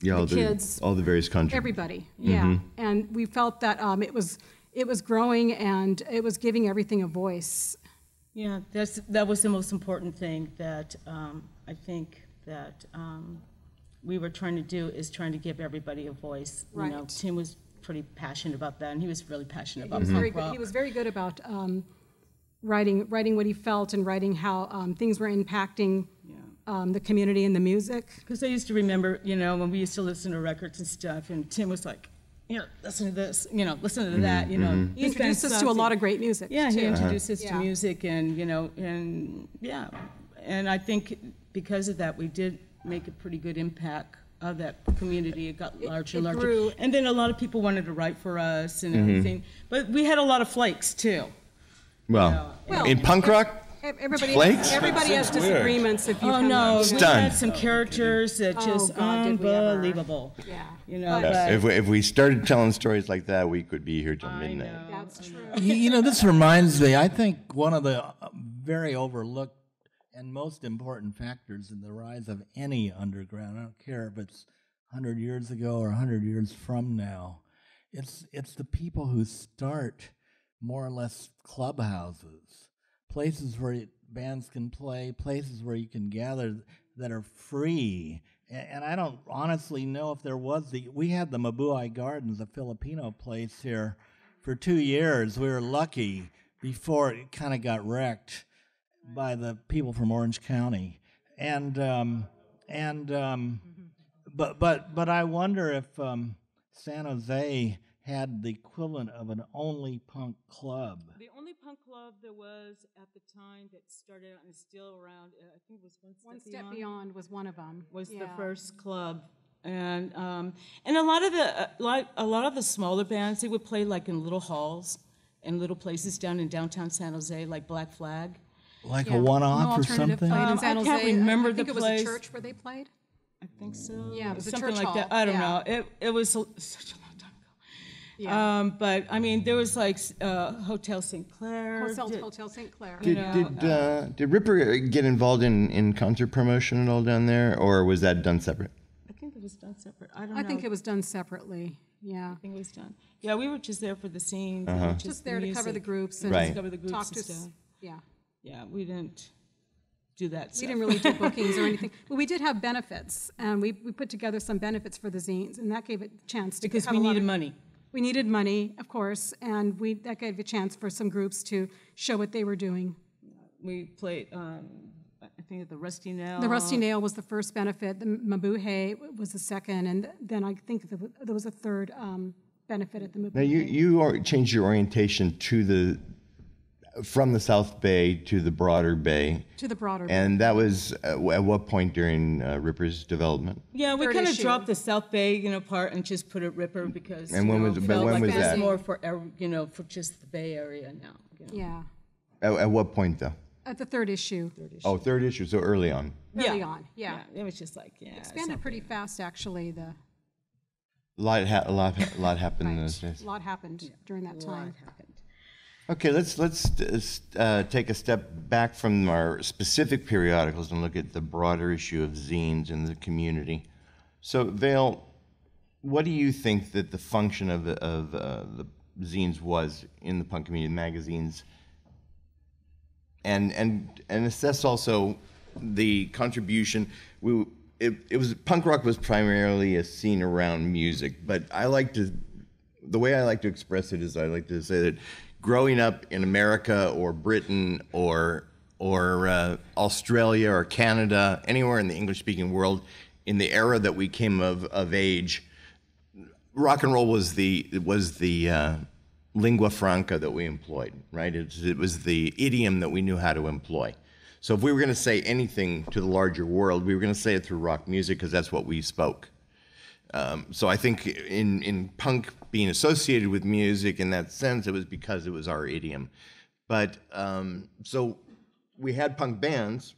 yeah, all the, kids, all the various countries. Everybody, yeah. Mm-hmm. And we felt that um, it was it was growing and it was giving everything a voice. Yeah, that's that was the most important thing that um, I think that um, we were trying to do is trying to give everybody a voice. Right. You know, Tim was pretty passionate about that, and he was really passionate about he was punk very. Good. He was very good about um, writing writing what he felt and writing how um, things were impacting um, the community and the music. Because I used to remember, you know, when we used to listen to records and stuff, and Tim was like, "Here, listen to this, you know, listen to mm-hmm, that, you know. Mm-hmm. He introduced us to a lot of great music. Yeah, too. he introduced us uh-huh. to music, and you know, and yeah, and I think because of that, we did make a pretty good impact of that community. It got larger and larger, grew. and then a lot of people wanted to write for us and mm-hmm. everything. But we had a lot of flakes too. Well, well in punk rock, Everybody, Flakes? everybody has disagreements if you Oh, come no, we had some characters that Oh, just God, did we ever. unbelievable. Yeah. You know, But- but. if we, if we started telling stories like that, we could be here till I midnight. know. That's true. *laughs* You you know, this reminds me, I think one of the uh, very overlooked and most important factors in the rise of any underground, I don't care if it's 100 years ago or 100 years from now, it's, it's the people who start more or less clubhouses, places where bands can play, places where you can gather that are free. And, I don't honestly know if there was the. We had the Mabuhay Gardens, a Filipino place here, for two years. We were lucky before it kind of got wrecked by the people from Orange County, and um, and um, but but but I wonder if um, San Jose had the equivalent of an only punk club. The only punk club there was at the time that started out and is still around, uh, I think it was One Step, One Step Beyond was one of them. was the first club. And um, and a lot of the uh, like a lot of the smaller bands they would play like in little halls and little places down in downtown San Jose like Black Flag. like Yeah. a one-off or something? played in Um, San I Jose. can't remember I think the it was place. a church where they played. I think so. Yeah, it was a something church like that. I don't yeah. know. It it was a- such a long time ago. Yeah. Um, but I mean, there was like uh, Hotel St. Clair. Hotel, did- Hotel St. Clair. Did know, did uh, did Ripper get involved in, in concert promotion at all down there, or was that done separate? I think it was done separate. I don't I know. think it was done separately. Yeah. I think it was done. Yeah, we were just there for the scenes. Uh-huh. and Just there to cover the groups and Right. Cover the groups talk and to. s- stuff. Yeah. Yeah, we didn't do that. We didn't really do *laughs* bookings or anything, but we did have benefits, and we, we put together some benefits for the zines, and that gave it a chance to because have we a lot needed of- money. We needed money, of course, and we that gave a chance for some groups to show what they were doing. We played. Um, I think at the Rusty Nail. The Rusty Nail was the first benefit. The Mabuhay was the second, and then I think there was- there was a third um, benefit at the Mabuhay. Now you you are, changed your orientation to the from the South Bay to the broader bay, to the broader. Bay. And that was uh, at what point during uh, Ripper's development? Yeah, we kind of dropped the South Bay, you know, part and just put a Ripper because. And you when know, was- but when like was it that? more for you know for just the Bay Area now. you know. yeah, At, at what point though? at the third issue, Third issue. Oh, third issue, so early on. early Yeah. on. Yeah, Yeah, it was just like yeah. expanded pretty Bay. fast actually. The A lot, ha- a lot, a lot happened in those days. a lot happened during that A lot time. Okay, let's let's uh, take a step back from our specific periodicals and look at the broader issue of zines in the community. So, Vale, what do you think that the function of the, of uh, the zines was in the punk community, magazines, and and and assess also the contribution. We it, it was punk rock was primarily a scene around music, but I like to the way I like to express it is I like to say that growing up in America or Britain or or uh, Australia or Canada, anywhere in the English speaking world, in the era that we came of, of age, rock and roll was the was the uh, lingua franca that we employed, right? It, it was the idiom that we knew how to employ. So if we were going to say anything to the larger world, we were going to say it through rock music because that's what we spoke. Um, so I think in in punk being associated with music in that sense, it was because it was our idiom. But um, so we had punk bands,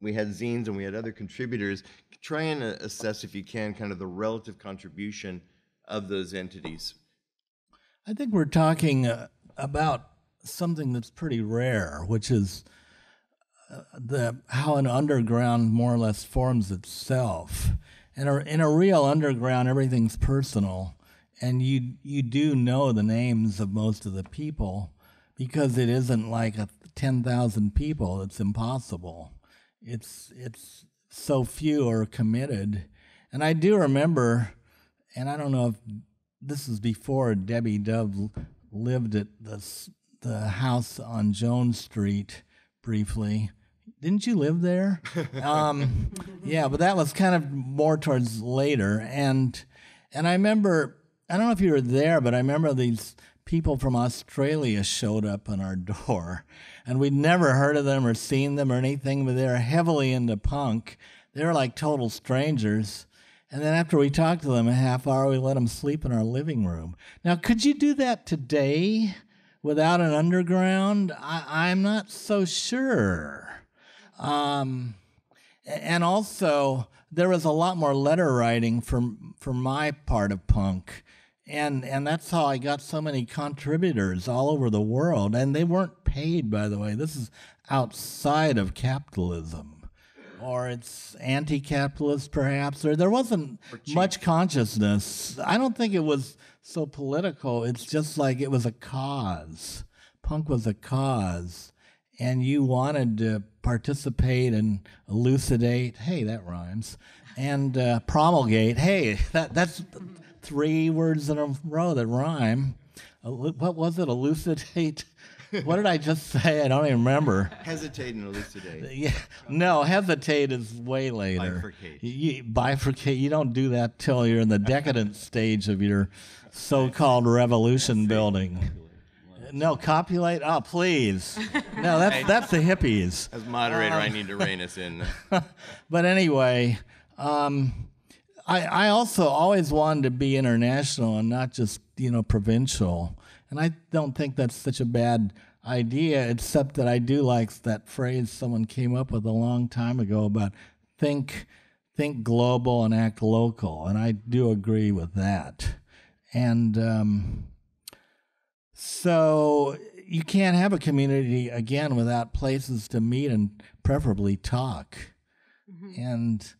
we had zines, and we had other contributors. Try and assess, if you can, kind of the relative contribution of those entities. I think we're talking uh, about something that's pretty rare, which is uh, the how an underground more or less forms itself. In a, in a real underground, everything's personal, and you you do know the names of most of the people because it isn't like a ten thousand people. It's impossible. It's it's so few are committed, and I do remember, and I don't know if this is before Debbie Dove lived at the the house on Jones Street briefly. Didn't you live there? *laughs* um, yeah, but that was kind of more towards later, and and I remember I don't know if you were there, but I remember these people from Australia showed up on our *laughs* door, and we'd never heard of them or seen them or anything, but they were heavily into punk. They were like total strangers. And then after we talked to them a half hour, we let them sleep in our living room. Now, could you do that today without an underground? I, I'm not so sure. Um, and also, there was a lot more letter writing from for my part of punk, and and that's how I got so many contributors all over the world, and they weren't paid, by the way. This is outside of capitalism, or it's anti-capitalist, perhaps, or there wasn't much consciousness. I don't think it was so political. It's just like it was a cause. Punk was a cause and you wanted to participate and elucidate, hey, that rhymes, and uh, promulgate, hey, that that's three words in a row that rhyme. What was it? Elucidate. *laughs* What did I just say? I don't even remember. Hesitate and elucidate. *laughs* Yeah, no, hesitate is way later. Bifurcate. You, bifurcate. You don't do that till you're in the decadent stage of your so-called revolution building. No, copulate. Oh, please. No, that's that's the hippies. As moderator, I need to rein us in. *laughs* But anyway, um, I I also always wanted to be international and not just you know provincial. And I don't think that's such a bad idea, except that I do like that phrase someone came up with a long time ago about think think global and act local, and I do agree with that. And um, so you can't have a community again without places to meet and preferably talk. Mm-hmm. And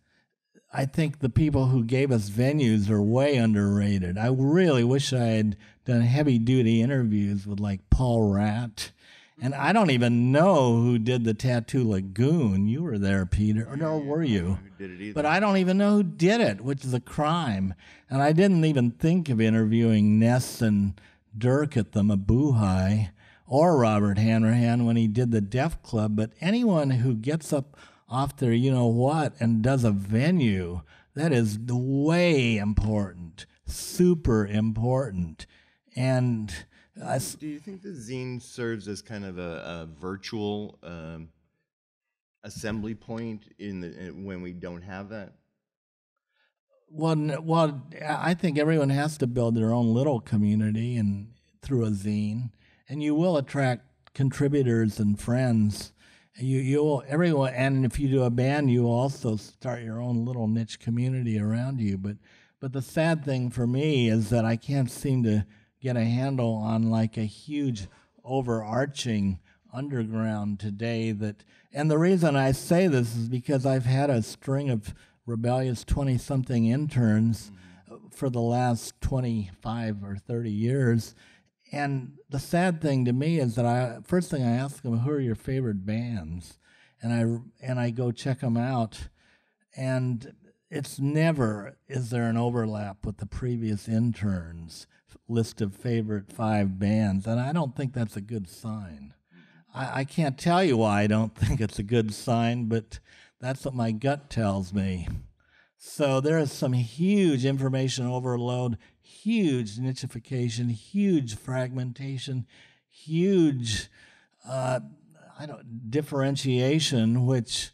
I think the people who gave us venues are way underrated. I really wish I had done heavy duty interviews with like Paul Rat. And I don't even know who did the Tattoo Lagoon. You were there, Peter. Or no, were you? But I don't even know who did it, which is a crime. And I didn't even think of interviewing Ness and Dirk at the Mabuhay or Robert Hanrahan when he did the Deaf Club, but anyone who gets up off their you know what and does a venue, that is way important, super important. And uh, do you think the zine serves as kind of a, a virtual um, assembly point in the when we don't have that? Well, well, I think everyone has to build their own little community and through a zine and you will attract contributors and friends. You you will everyone, and if you do a band, you will also start your own little niche community around you. But but the sad thing for me is that I can't seem to get a handle on like a huge overarching underground today that and the reason I say this is because I've had a string of rebellious 20 something interns for the last 25 or 30 years and the sad thing to me is that I first thing I ask them, "Who are your favorite bands?" And I and I go check them out, and it's never is there an overlap with the previous interns list of favorite five bands, and I don't think that's a good sign. I, I can't tell you why I don't *laughs* think it's a good sign, but that's what my gut tells me. So there is some huge information overload, huge nichification, huge fragmentation, huge uh, I don't differentiation, which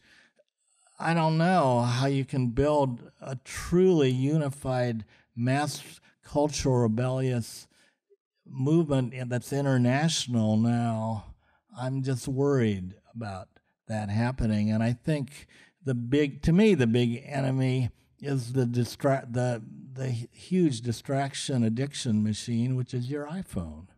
I don't know how you can build a truly unified mass cultural rebellious movement that's international now. I'm just worried about that happening, and I think the big to me the big enemy is the distract the the huge distraction addiction machine, which is your iPhone.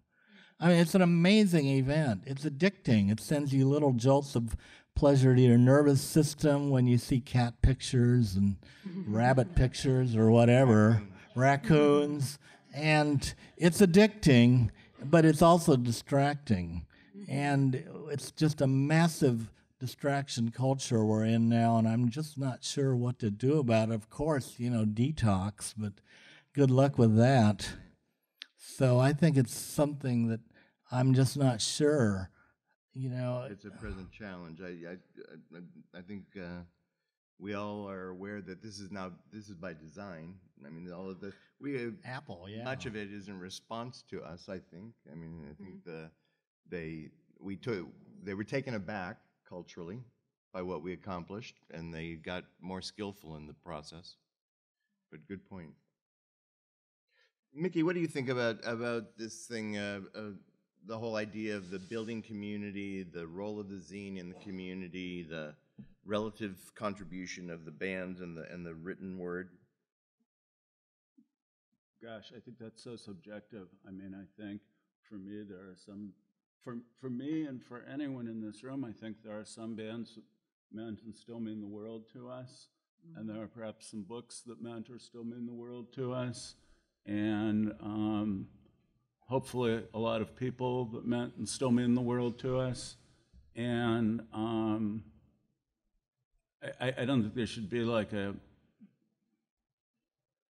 I mean, it's an amazing event. It's addicting. It sends you little jolts of pleasure to your nervous system when you see cat pictures and *laughs* rabbit pictures or whatever, raccoons. And it's addicting, but it's also distracting. Mm-hmm. And it's just a massive distraction culture we're in now, and I'm just not sure what to do about it. Of course, you know, detox, but good luck with that. So I think it's something that I'm just not sure. You know, it's a present challenge. I I I, I think uh, we all are aware that this is now this is by design. I mean, all of the we have, Apple, yeah. Much of it is in response to us. I think. I mean, I think mm-hmm. the they we took they were taken aback culturally by what we accomplished, and they got more skillful in the process. But good point. Mickey, what do you think about about this thing? Uh, uh, the whole idea of the building community, the role of the zine in the community, the relative contribution of the bands and the and the written word. Gosh, I think that's so subjective. I mean, I think for me there are some for, for me and for anyone in this room, I think there are some bands that meant and still mean the world to us. Mm-hmm. And there are perhaps some books that meant or still mean the world to us. And um, hopefully, a lot of people that meant and still mean the world to us. And um, I, I don't think there should be like a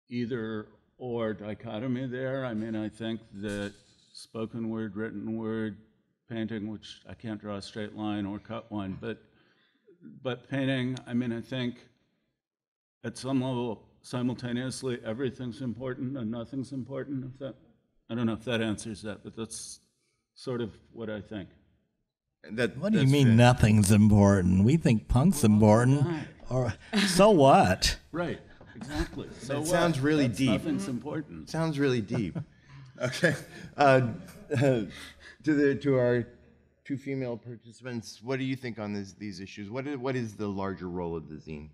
either or dichotomy there. I mean, I think that spoken word, written word, painting, which I can't draw a straight line or cut one, but but painting, I mean, I think at some level, simultaneously, everything's important and nothing's important. If that, I don't know if that answers that, but that's sort of what I think. That, what do you mean fair. nothing's important? We think punk's well, important. Or so what? Right. Exactly. So it sounds really That's deep. Nothing's important. Sounds really deep. Okay. Uh, *laughs* to the to our two female participants. What do you think on this, these issues? What is, what is the larger role of the zine?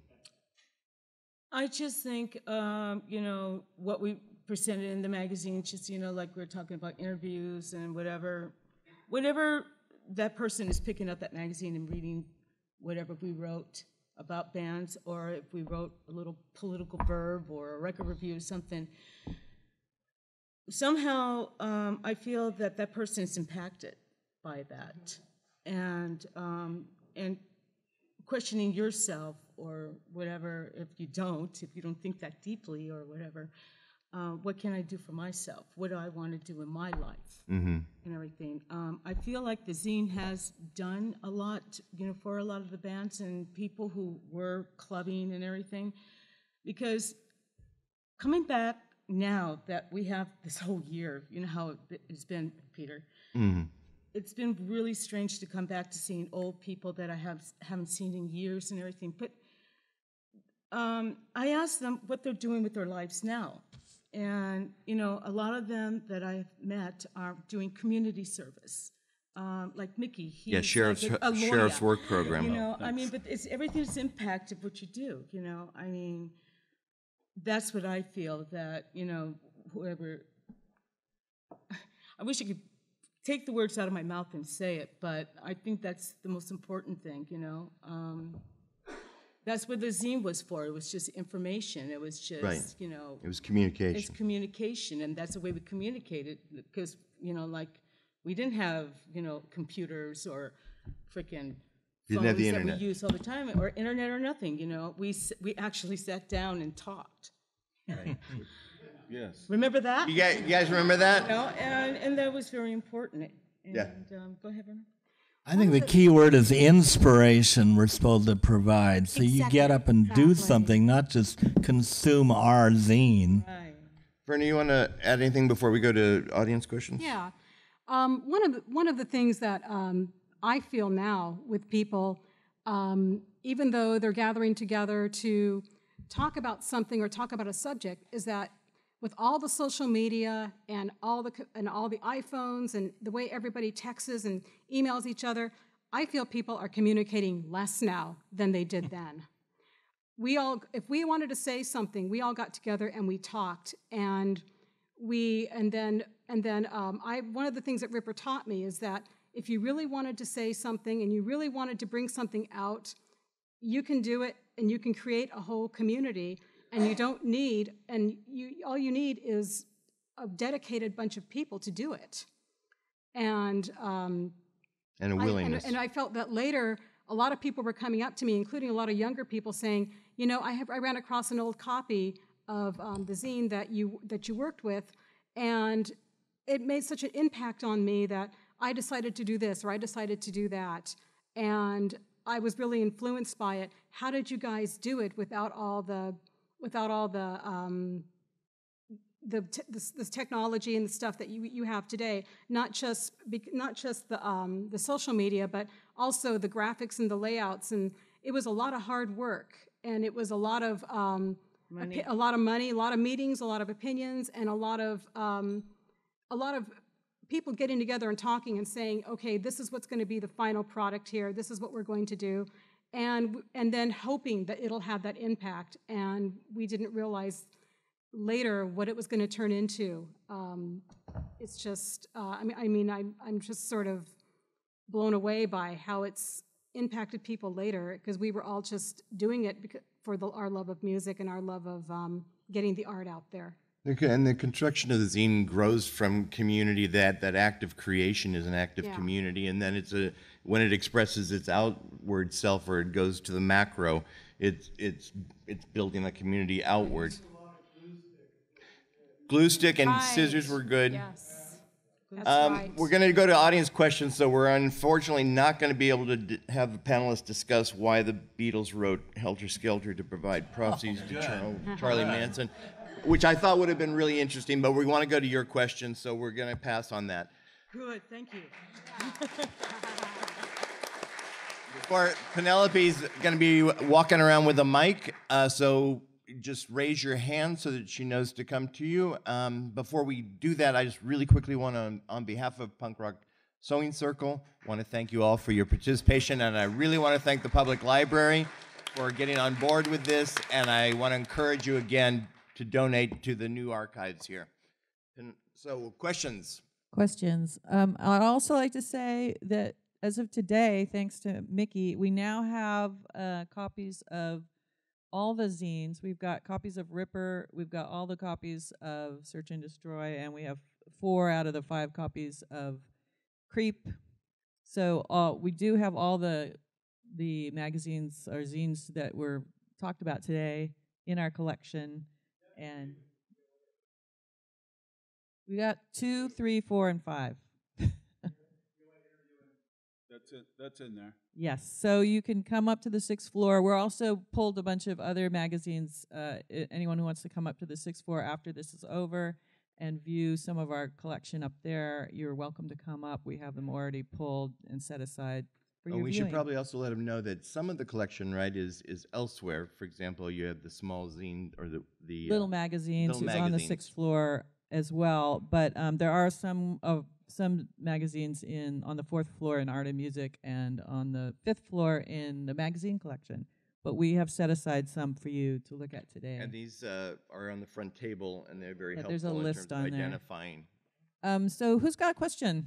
I just think, um, you know, what we presented in the magazine, just, you know, like we are talking about interviews and whatever, whatever that person is picking up that magazine and reading whatever we wrote about bands, or if we wrote a little political verb or a record review, or something, somehow um, I feel that that person is impacted by that. And, um, and questioning yourself or whatever, if you don't, if you don't think that deeply or whatever, uh, what can I do for myself? What do I want to do in my life Mm-hmm. and everything? Um, I feel like the zine has done a lot, you know, for a lot of the bands and people who were clubbing and everything, because coming back now that we have this whole year, you know how it- it's been, Peter. Mm-hmm. It's been really strange to come back to seeing old people that I have haven't seen in years and everything. But um, I asked them what they're doing with their lives now, and you know, a lot of them that I've met are doing community service. Um, like Mickey, he's Yeah, sheriff's like a, a sheriff's work program. You know, I mean, but it's everything's impacted what you do. You know, I mean, that's what I feel that you know, whoever. I wish I could take the words out of my mouth and say it, but I think that's the most important thing. You know, um, that's what the zine was for. It was just information. It was just Right. you know, It was communication. it's communication. communication, and that's the way we communicated. Because you know, like we didn't have you know computers or freaking didn't phones have the that we use all the time, or internet or nothing. You know, we s- we actually sat down and talked. *laughs* Yes. Remember that? You guys, you guys remember that? You know, and and that was very important. And, Yeah. um, go ahead, Verna. I think the key word is inspiration we're supposed to provide. So you get Exactly, up and do exactly. something, not just consume our zine. Right. Verna, you want to add anything before we go to audience questions? Yeah. Um, one of the, one of the things that um, I feel now with people, um, even though they're gathering together to talk about something or talk about a subject, is that with all the social media and all the and all the iPhones and the way everybody texts and emails each other, I feel people are communicating less now than they did *laughs* then. We all if we wanted to say something we all got together and we talked and we and then and then um, i one of the things that ripper taught me is that if you really wanted to say something and you really wanted to bring something out you can do it and you can create a whole community and you don't need and you all you need is a dedicated bunch of people to do it and um, And a I- and- willingness. and, I felt that later, a lot of people were coming up to me, including a lot of younger people, saying, "You know, I have I ran across an old copy of um, the zine that you that you worked with, and it made such an impact on me that I decided to do this or I decided to do that, and I was really influenced by it. How did you guys do it without all the without all the um, the, t- this, this technology and the stuff that you, you have today, not just bec- not just the um, the social media, but also the graphics and the layouts, and it was a lot of hard work, and it was a lot of um, opi- a lot of money, a lot of meetings, a lot of opinions, and a lot of um, a lot of people getting together and talking and saying, okay, this is what's going to be the final product here. This is what we're going to do, and and then hoping that it'll have that impact. And we didn't realize later what it was going to turn into. Um, it's just, uh, I mean, I mean, I'm I'm just sort of blown away by how it's impacted people later because we were all just doing it becau- for the, our love of music and our love of um, getting the art out there. The And the construction of the zine grows from community. That that act of creation is an act of Yeah. community, and then it's a when it expresses its outward self or it goes to the macro, it's it's it's building the community outward. Glue stick and scissors were good. Yes. That's Um, right. We're going to go to audience questions, so we're unfortunately not going to be able to d- have the panelists discuss why the Beatles wrote Helter Skelter to provide proxies to Char- Charlie *laughs* Manson, which I thought would have been really interesting, but we want to go to your questions, so we're going to pass on that. Good, thank you. *laughs* Before Penelope's going to be walking around with a mic, uh, so just raise your hand so that she knows to come to you. Um, before we do that, I just really quickly want to, on behalf of Punk Rock Sewing Circle. Want to thank you all for your participation, and I really want to thank the Public Library for getting on board with this, and I want to encourage you again to donate to the new archives here. And so, questions? Questions. Um, I'd also like to say that as of today, thanks to Mickey, we now have uh, copies of all the zines. We've got copies of Ripper, we've got all the copies of Search and Destroy, and we have four out of the five copies of Creep. So uh, we do have all the the magazines or zines that were talked about today in our collection, and we got two, three, four, and five. *laughs* That's it. That's in there. Yes, so you can come up to the sixth floor. We're also pulled a bunch of other magazines. Uh, i- anyone who wants to come up to the sixth floor after this is over and view some of our collection up there, you're welcome to come up. We have them already pulled and set aside we viewing. should probably also let them know that some of the collection, right, is is elsewhere. For example, you have the small zine or the the uh, little magazines little is on the sixth floor as well. But um, there are some of some magazines in on the fourth floor in art and music, and on the fifth floor in the magazine collection. But we have set aside some for you to look at today. And these uh, are on the front table, and they're very Yeah, helpful there's a in list terms of on there. identifying. Um, so who's got a question?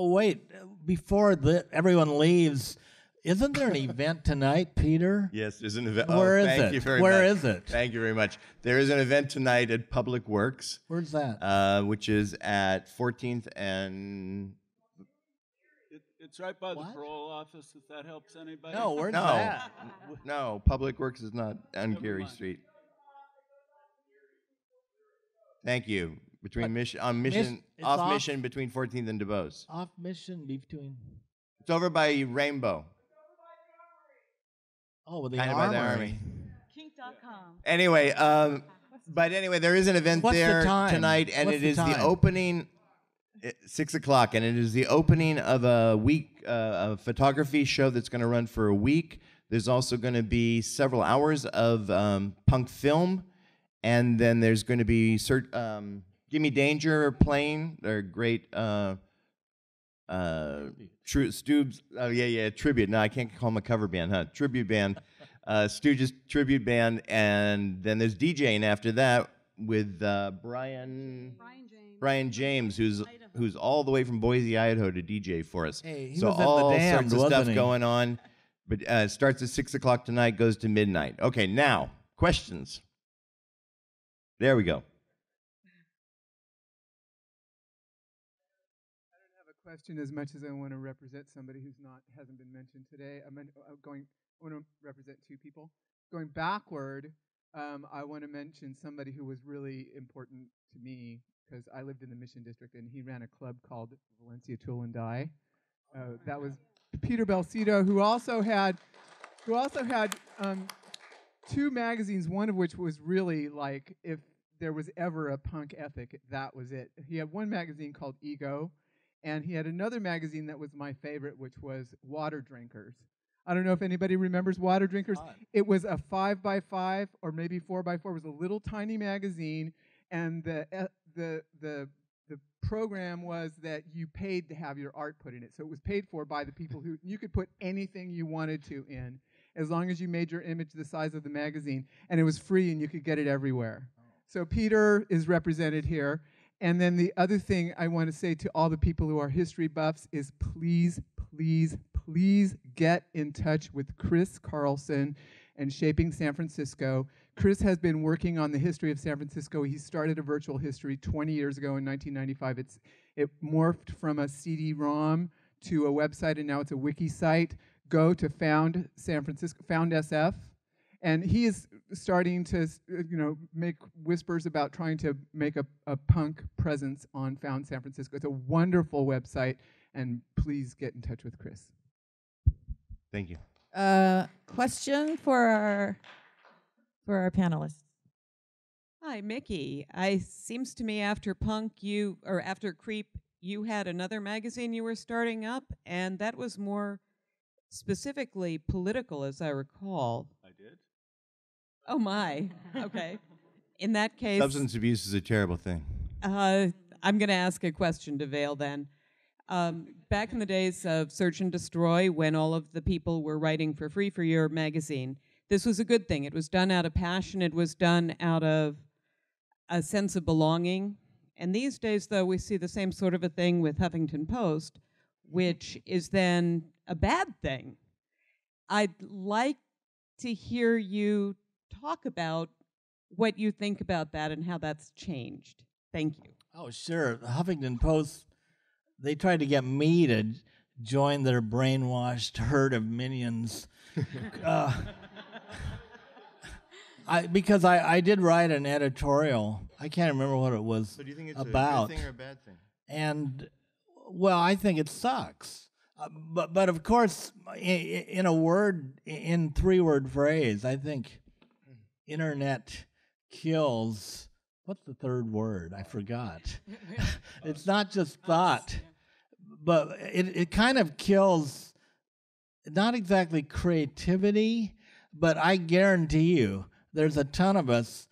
Oh wait, uh, before the, everyone leaves, isn't there an *laughs* event tonight, Peter? Yes, there's an event. Where oh, is thank it? You very Where much. is it? Thank you very much. There is an event tonight at Public Works, Where's that? uh, which is at 14th and It, it's right by What? the parole office. If that helps anybody. no, where's no, that? *laughs* no. Public Works is not on Never Geary mind. Street. Thank you. Between But mission on mission it's off, off- mission between 14th and Duboce. Off mission leave between. It's over by Rainbow, Oh, with the kind of by the army. Kink.com. Anyway, um, but anyway, there is an event What's the there time? tonight, and What's it the is the opening at six o'clock, and it is the opening of a week uh, a photography show that's going to run for a week. There's also going to be several hours of um, punk film, and then there's going to be cert, um, Jimmy Danger playing. They're great. Uh, uh, Tru- Stooges, oh yeah, yeah, tribute. No, I can't call them a cover band, huh? Tribute band, *laughs* uh, Stooges tribute band, and then there's DJing after that with uh, Brian Brian James. Brian James, who's who's all the way from Boise, Idaho, to DJ for us. Hey, he so was at the all Damned, sorts of stuff wasn't he? going on, but uh, it starts at six o'clock tonight, goes to midnight. Okay, now questions. There we go. Question as much as I want to represent somebody who's not hasn't been mentioned today. I'm uh, going. I want to represent two people. Going backward, um, I want to mention somebody who was really important to me because I lived in the Mission District and he ran a club called Valencia Tool and Die. Uh, that was Peter Belsito, who also had, who also had um, two magazines. One of which was really like if there was ever a punk ethic, that was it. He had one magazine called Ego, and he had another magazine that was my favorite, which was Water Drinkers. I don't know if anybody remembers Water Drinkers. It was a five by five or maybe four by four. It was a little tiny magazine, and the uh, the the the program was that you paid to have your art put in it. So it was paid for by the people who you could put anything you wanted to in, as long as you made your image the size of the magazine, and it was free and you could get it everywhere. So Peter is represented here. And then the other thing I want to say to all the people who are history buffs is please, please, please get in touch with Chris Carlsson and Shaping San Francisco. Chris has been working on the history of San Francisco. He started a virtual history 20 years ago in 1995. It's it morphed from a CD-ROM to a website, and now it's a wiki site. Go to Found San Francisco, Found SF, and he is starting to uh, you know make whispers about trying to make a, a punk presence on found san francisco it's a wonderful website and please get in touch with chris Thank you. Uh, question for our for our panelists. Hi, Mickey. I seems to me after Punk, you or after Creep, you had another magazine you were starting up, and that was more specifically political, as I recall. Oh my. Okay. In that case, Substance abuse is a terrible thing. uh, I'm going to ask a question to Vale then. Um, back in the days of Search and Destroy, when all of the people were writing for free for your magazine, this was a good thing. It was done out of passion, it was done out of a sense of belonging. And these days, though, we see the same sort of a thing with Huffington Post, which is then a bad thing. I'd like to hear you talk about what you think about that and how that's changed. Thank you. Oh, sure. The Huffington Post, they tried to get me to join their brainwashed herd of minions. *laughs* uh, I, because I, I did write an editorial. I can't remember what it was So do you think it's about. a good thing or a bad thing? and well, I think it sucks. Uh, but but of course, in, in a word, in three word phrase, I think internet kills. What's the third word? I forgot. *laughs* it's not just thought, but it it kind of kills. Not exactly creativity, but I guarantee you, there's a ton of us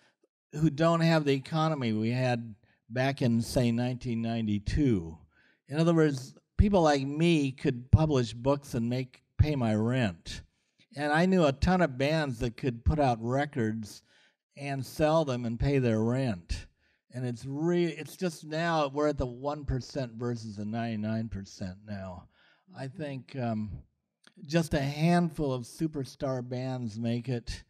who don't have the economy we had back in, say, 1992. In other words, people like me could publish books and make pay my rent. And I knew a ton of bands that could put out records and sell them and pay their rent. And it's re- it's just now we're at the 1% versus the 99% now. I think um, just a handful of superstar bands make it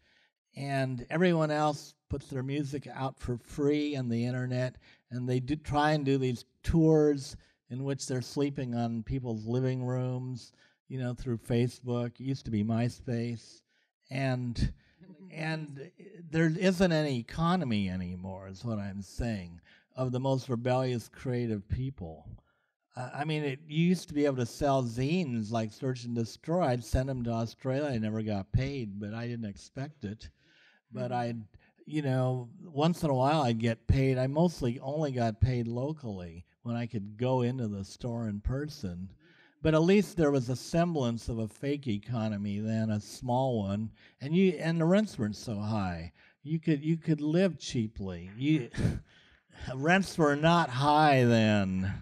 and everyone else puts their music out for free on the internet and they do try and do these tours in which they're sleeping on people's living rooms you know through facebook it used to be myspace and and there isn't any economy anymore is what i'm saying of the most rebellious creative people uh, I mean, it you used to be able to sell zines like Search and Destroy. I'd send them to Australia. I never got paid, but I didn't expect it. But I'd, you know, once in a while I'd get paid. I mostly only got paid locally when I could go into the store in person. But at least there was a semblance of a fake economy than a small one, and you and the rents weren't so high. You could you could live cheaply. You *laughs* rents were not high then.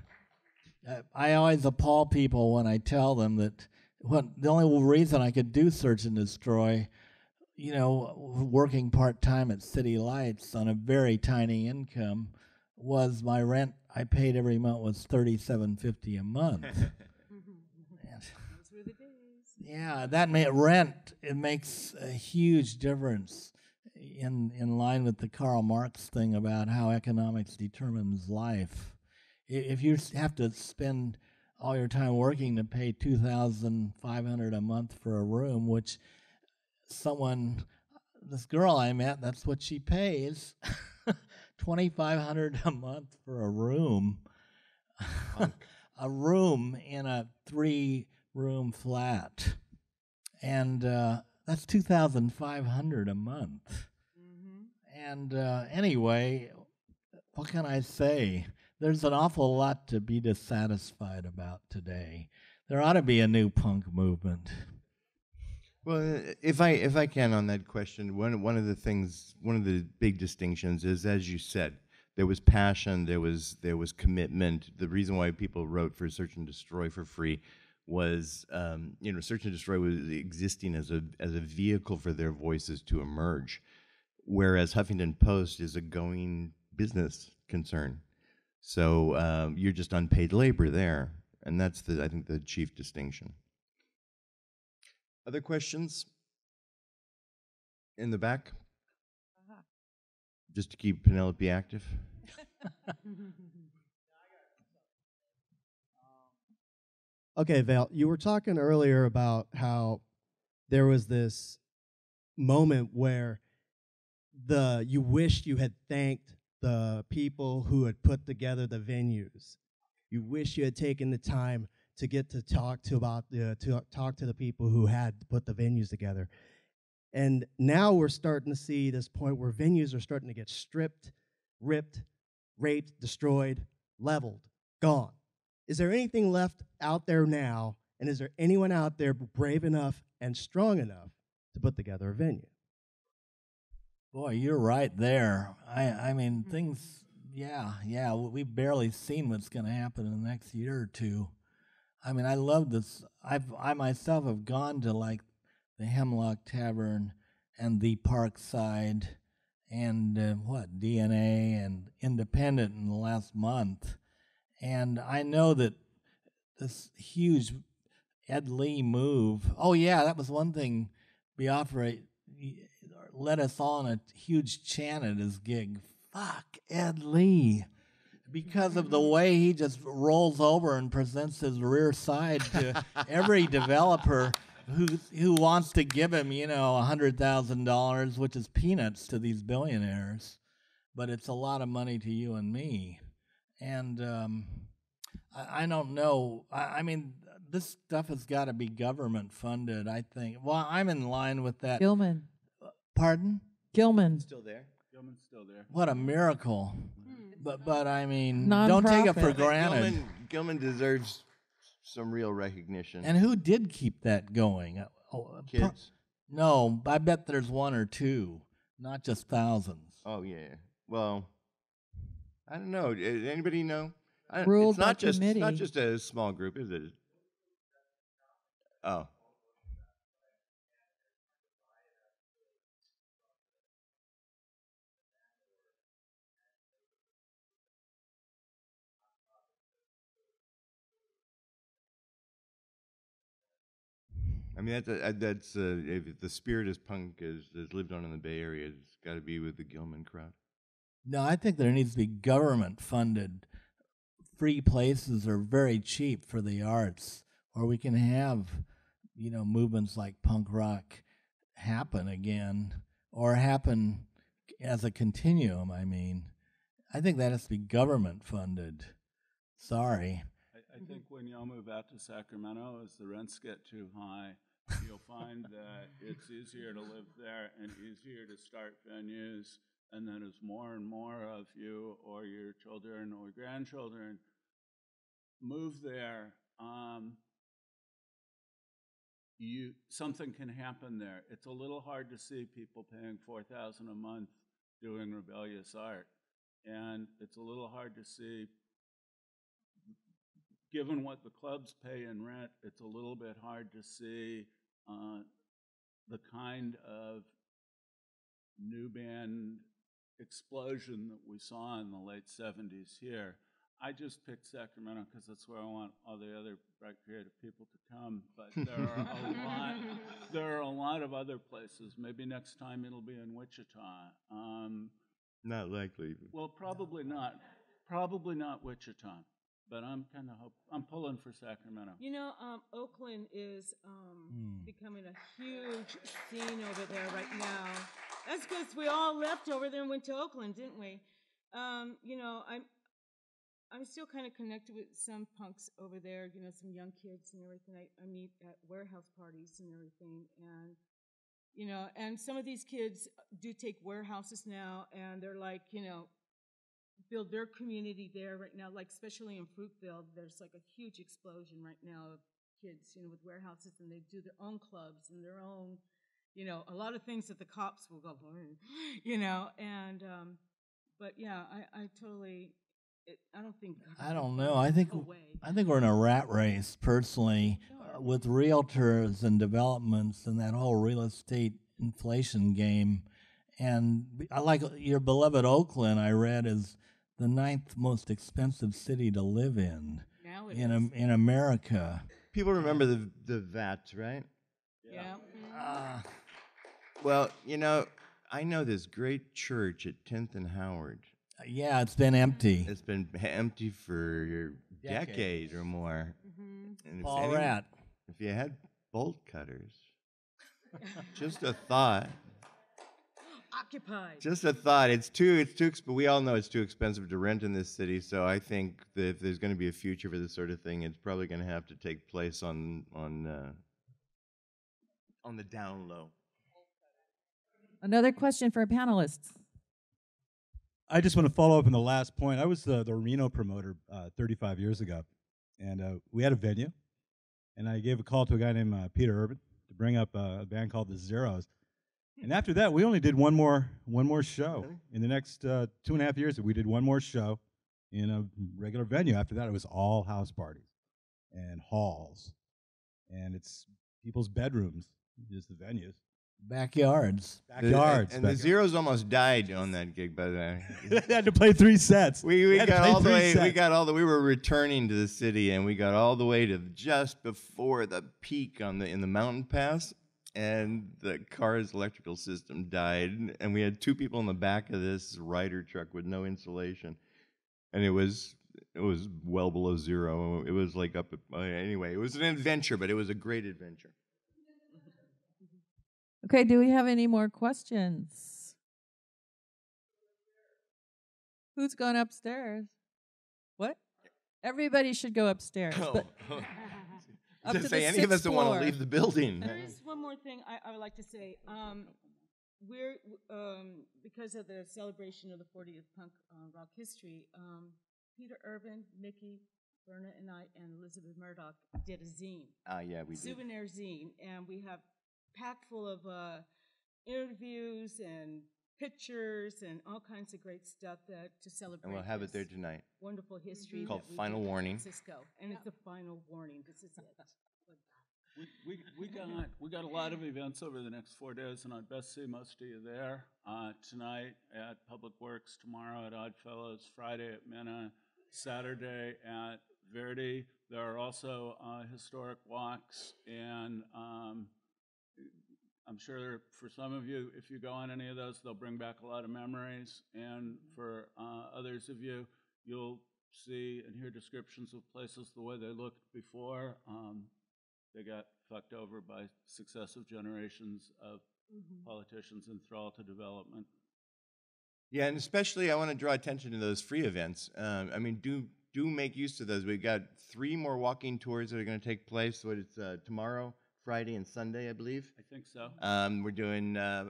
Uh, I always appall people when I tell them that the only reason I could do search and destroy, you know, working part time at City Lights on a very tiny income, was my rent I paid every month was thirty seven fifty a month. *laughs* yeah, that may rent it makes a huge difference in in line with the Karl Marx thing about how economics determines life. If you have to spend all your time working to pay two thousand five hundred a month for a room, which someone, this girl I met, that's what she pays, *laughs* twenty five hundred a month for a room, *laughs* a room in a three room flat, and uh, that's two thousand five hundred a month. Mm-hmm. And uh, anyway, what can I say? there's an awful lot to be dissatisfied about today. There ought to be a new punk movement. Well, if I if I can on that question, one one of the things, one of the big distinctions is, as you said, there was passion, there was there was commitment. The reason why people wrote for Search and Destroy for free was, um, you know, Search and Destroy was existing as a as a vehicle for their voices to emerge, whereas Huffington Post is a going business concern. So um, you're just unpaid labor there, and that's the I think the chief distinction. Other questions in the back? Uh-huh. Just to keep Penelope active. *laughs* *laughs* *laughs* okay, Val, you were talking earlier about how there was this moment where the you wished you had thanked the people who had put together the venues. You wish you had taken the time to get to talk to about the to talk to the people who had put the venues together. And now we're starting to see this point where venues are starting to get stripped, ripped, raped, destroyed, leveled, gone. Is there anything left out there now? And is there anyone out there brave enough and strong enough to put together a venue? Boy, you're right there. I, I mean, mm-hmm. things, yeah, yeah. We've barely seen what's going to happen in the next year or two. I mean, I love this. I've I myself have gone to like the Hemlock Tavern and the Parkside and uh, what DNA and Independent in the last month, and I know that this huge Ed Lee move. Oh yeah, that was one thing. Biafra led us on a huge chant at his gig. Fuck Ed Lee because of the *laughs* way he just rolls over and presents his rear side to every *laughs* developer who who wants to give him, you know, a hundred thousand dollars, which is peanuts to these billionaires, but it's a lot of money to you and me. And um, I, I, don't know. I, I mean, this stuff has got to be government funded. I think. Well, I'm in line with that. Gilman. Pardon? Gilman. Still there. Gilman's still there. What a miracle. But but I mean, don't take it for granted. Gilman, Gilman deserves some real recognition. And who did keep that going? Uh, oh, uh, pro- Kids. No, I bet there's one or two, not just thousands. Oh yeah. Well, I don't know. Does anybody know? I, Ruled it's not by just it's not just a small group, is it? Oh. I mean that's a, that's uh, if the spirit is punk is, is lived on in the Bay Area. It's got to be with the Gilman crowd. No, I think there needs to be government funded. Free places are very cheap for the arts, or we can have, you know, movements like punk rock happen again, or happen as a continuum. I mean, I think that has to be government funded. Sorry. I, I think when y'all move out to Sacramento, as the rents get too high, you'll find that it's easier to live there and easier to start venues. And then as more and more of you or your children or grandchildren move there, um, you something can happen there. It's a little hard to see people paying four thousand a month doing rebellious art, and it's a little hard to see given what the clubs pay in rent, it's a little bit hard to see uh, the kind of new band explosion that we saw in the late 70s here. I just picked Sacramento because that's where I want all the other bright creative people to come. But *laughs* there are a lot. There are a lot of other places. Maybe next time it'll be in Wichita. Um, Not likely. well, probably not. Probably not Wichita. But I'm kind of hope I'm pulling for Sacramento. You know, um, Oakland is um, Hmm. becoming a huge scene over there right now. That's because we all left over there and went to Oakland, didn't we? Um, you know, I'm I'm still kind of connected with some punks over there. You know, some young kids and everything. I, I meet at warehouse parties and everything, and you know, and some of these kids do take warehouses now, and they're like, you know, build their community there right now, like especially in Fruitvale, there's like a huge explosion right now of kids, you know, with warehouses and they do their own clubs and their own, you know, a lot of things that the cops will go, *laughs* you know, and, um, but yeah, I, I totally, it, I don't think. I don't know. I think Away. I think we're in a rat race personally uh, with realtors and developments and that whole real estate inflation game. And I like your beloved Oakland. I read is the ninth most expensive city to live in Now it in is. Am- in America. People remember the the VAT, right? Yeah. mhm. Ah, Well, you know, I know this great church at 10th and Howard. yeah, it's been empty. It's been *laughs* empty for a decade Decades. or more. Mhm. And if Paul any- Rat. If you had bolt cutters, *laughs* just a thought. Occupied. Just a thought. It's too. It's too. exp- We all know it's too expensive to rent in this city. So I think that if there's going to be a future for this sort of thing, it's probably going to have to take place on on uh, on the down low. Another question for our panelists. I just want to follow up on the last point. I was the, the Reno promoter uh, 35 years ago, and uh, we had a venue, and I gave a call to a guy named uh, Peter Urban to bring up uh, a band called the Zeros. And after that, we only did one more one more show in the next uh, two and a half years. We did one more show in a regular venue. After that, it was all house parties, and halls, and it's people's bedrooms, just the venues, Backyards. backyards. And the backyards. zeros almost died on that gig, by the way. *laughs* they had to play three sets. We, we They had to got play all the three way. We sets. got all the. We were returning to the city, and we got all the way to just before the peak on the in the mountain pass, and the car's electrical system died, and we had two people in the back of this Ryder truck with no insulation, and it was it was well below zero. It was like up. Uh, anyway, it was an adventure, but it was a great adventure. Okay, do we have any more questions? Who's going upstairs? What? Everybody should go upstairs. But *laughs* up to to the say any of us sixth don't want to leave the building. There is one more thing I, I would like to say. Um, we're um, because of the celebration of the 40th punk uh, rock history. Um, Peter Urban, Mickey, Verna, and I, and Elizabeth Murdoch did a zine, Ah, yeah, we did. souvenir zine, and we have packed full of uh, interviews and pictures and all kinds of great stuff that to celebrate. And we'll have it there tonight. Wonderful history Called that we Final did in Warning. Francisco, and it's the final warning. This is it. We, we, we got we got a lot of events over the next four days, and I'd best see most of you there. Uh, tonight at Public Works, tomorrow at Oddfellows, Friday at Minna, Saturday at Verdi. There are also uh, historic walks, and um, I'm sure for some of you, if you go on any of those, they'll bring back a lot of memories. And for uh, others of you, you'll see and hear descriptions of places the way they looked before. Um, they got fucked over by successive generations of politicians enthralled to development. Yeah, and especially I want to draw attention to those free events. Um, I mean, do do make use of those. We've got three more walking tours that are going to take place. What it's uh, tomorrow, Friday, and Sunday, I believe. I think so. Um, we're doing uh,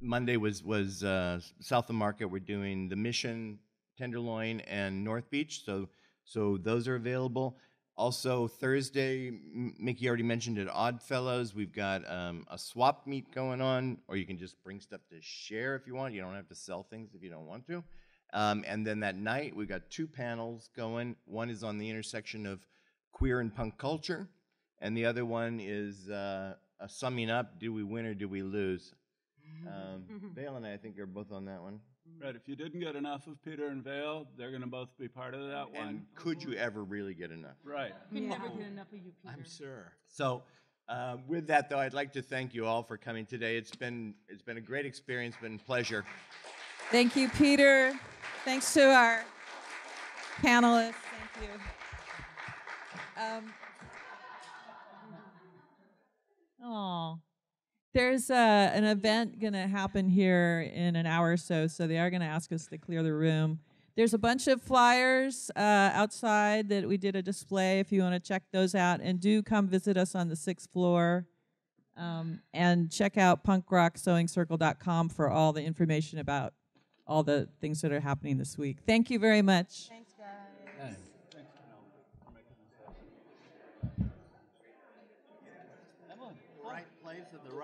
Monday was was uh, South of Market. We're doing the Mission, Tenderloin, and North Beach. So so those are available. Also Thursday, Mickey already mentioned it. Oddfellows. We've got um, a swap meet going on, or you can just bring stuff to share if you want. You don't have to sell things if you don't want to. Um, and then that night, we've got two panels going. One is on the intersection of queer and punk culture, and the other one is uh, a summing up: Do we win or do we lose? Um, Vale and I, I think, are both on that one. Right. If you didn't get enough of Peter and Vale, they're going to both be part of that one. And could you ever really get enough? Right. Could never get enough of you, Peter. I'm sure. So, uh, with that though, I'd like to thank you all for coming today. It's been it's been a great experience, been a pleasure. Thank you, Peter. Thanks to our panelists. Thank you. Um, oh, there's uh, an event going to happen here in an hour or so, so they are going to ask us to clear the room. There's a bunch of flyers uh, outside that we did a display if you want to check those out. And do come visit us on the sixth floor. Um, and check out punkrocksewingcircle.com for all the information about all the things that are happening this week. Thank you very much. Thanks, guys.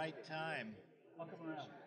Right time. Around.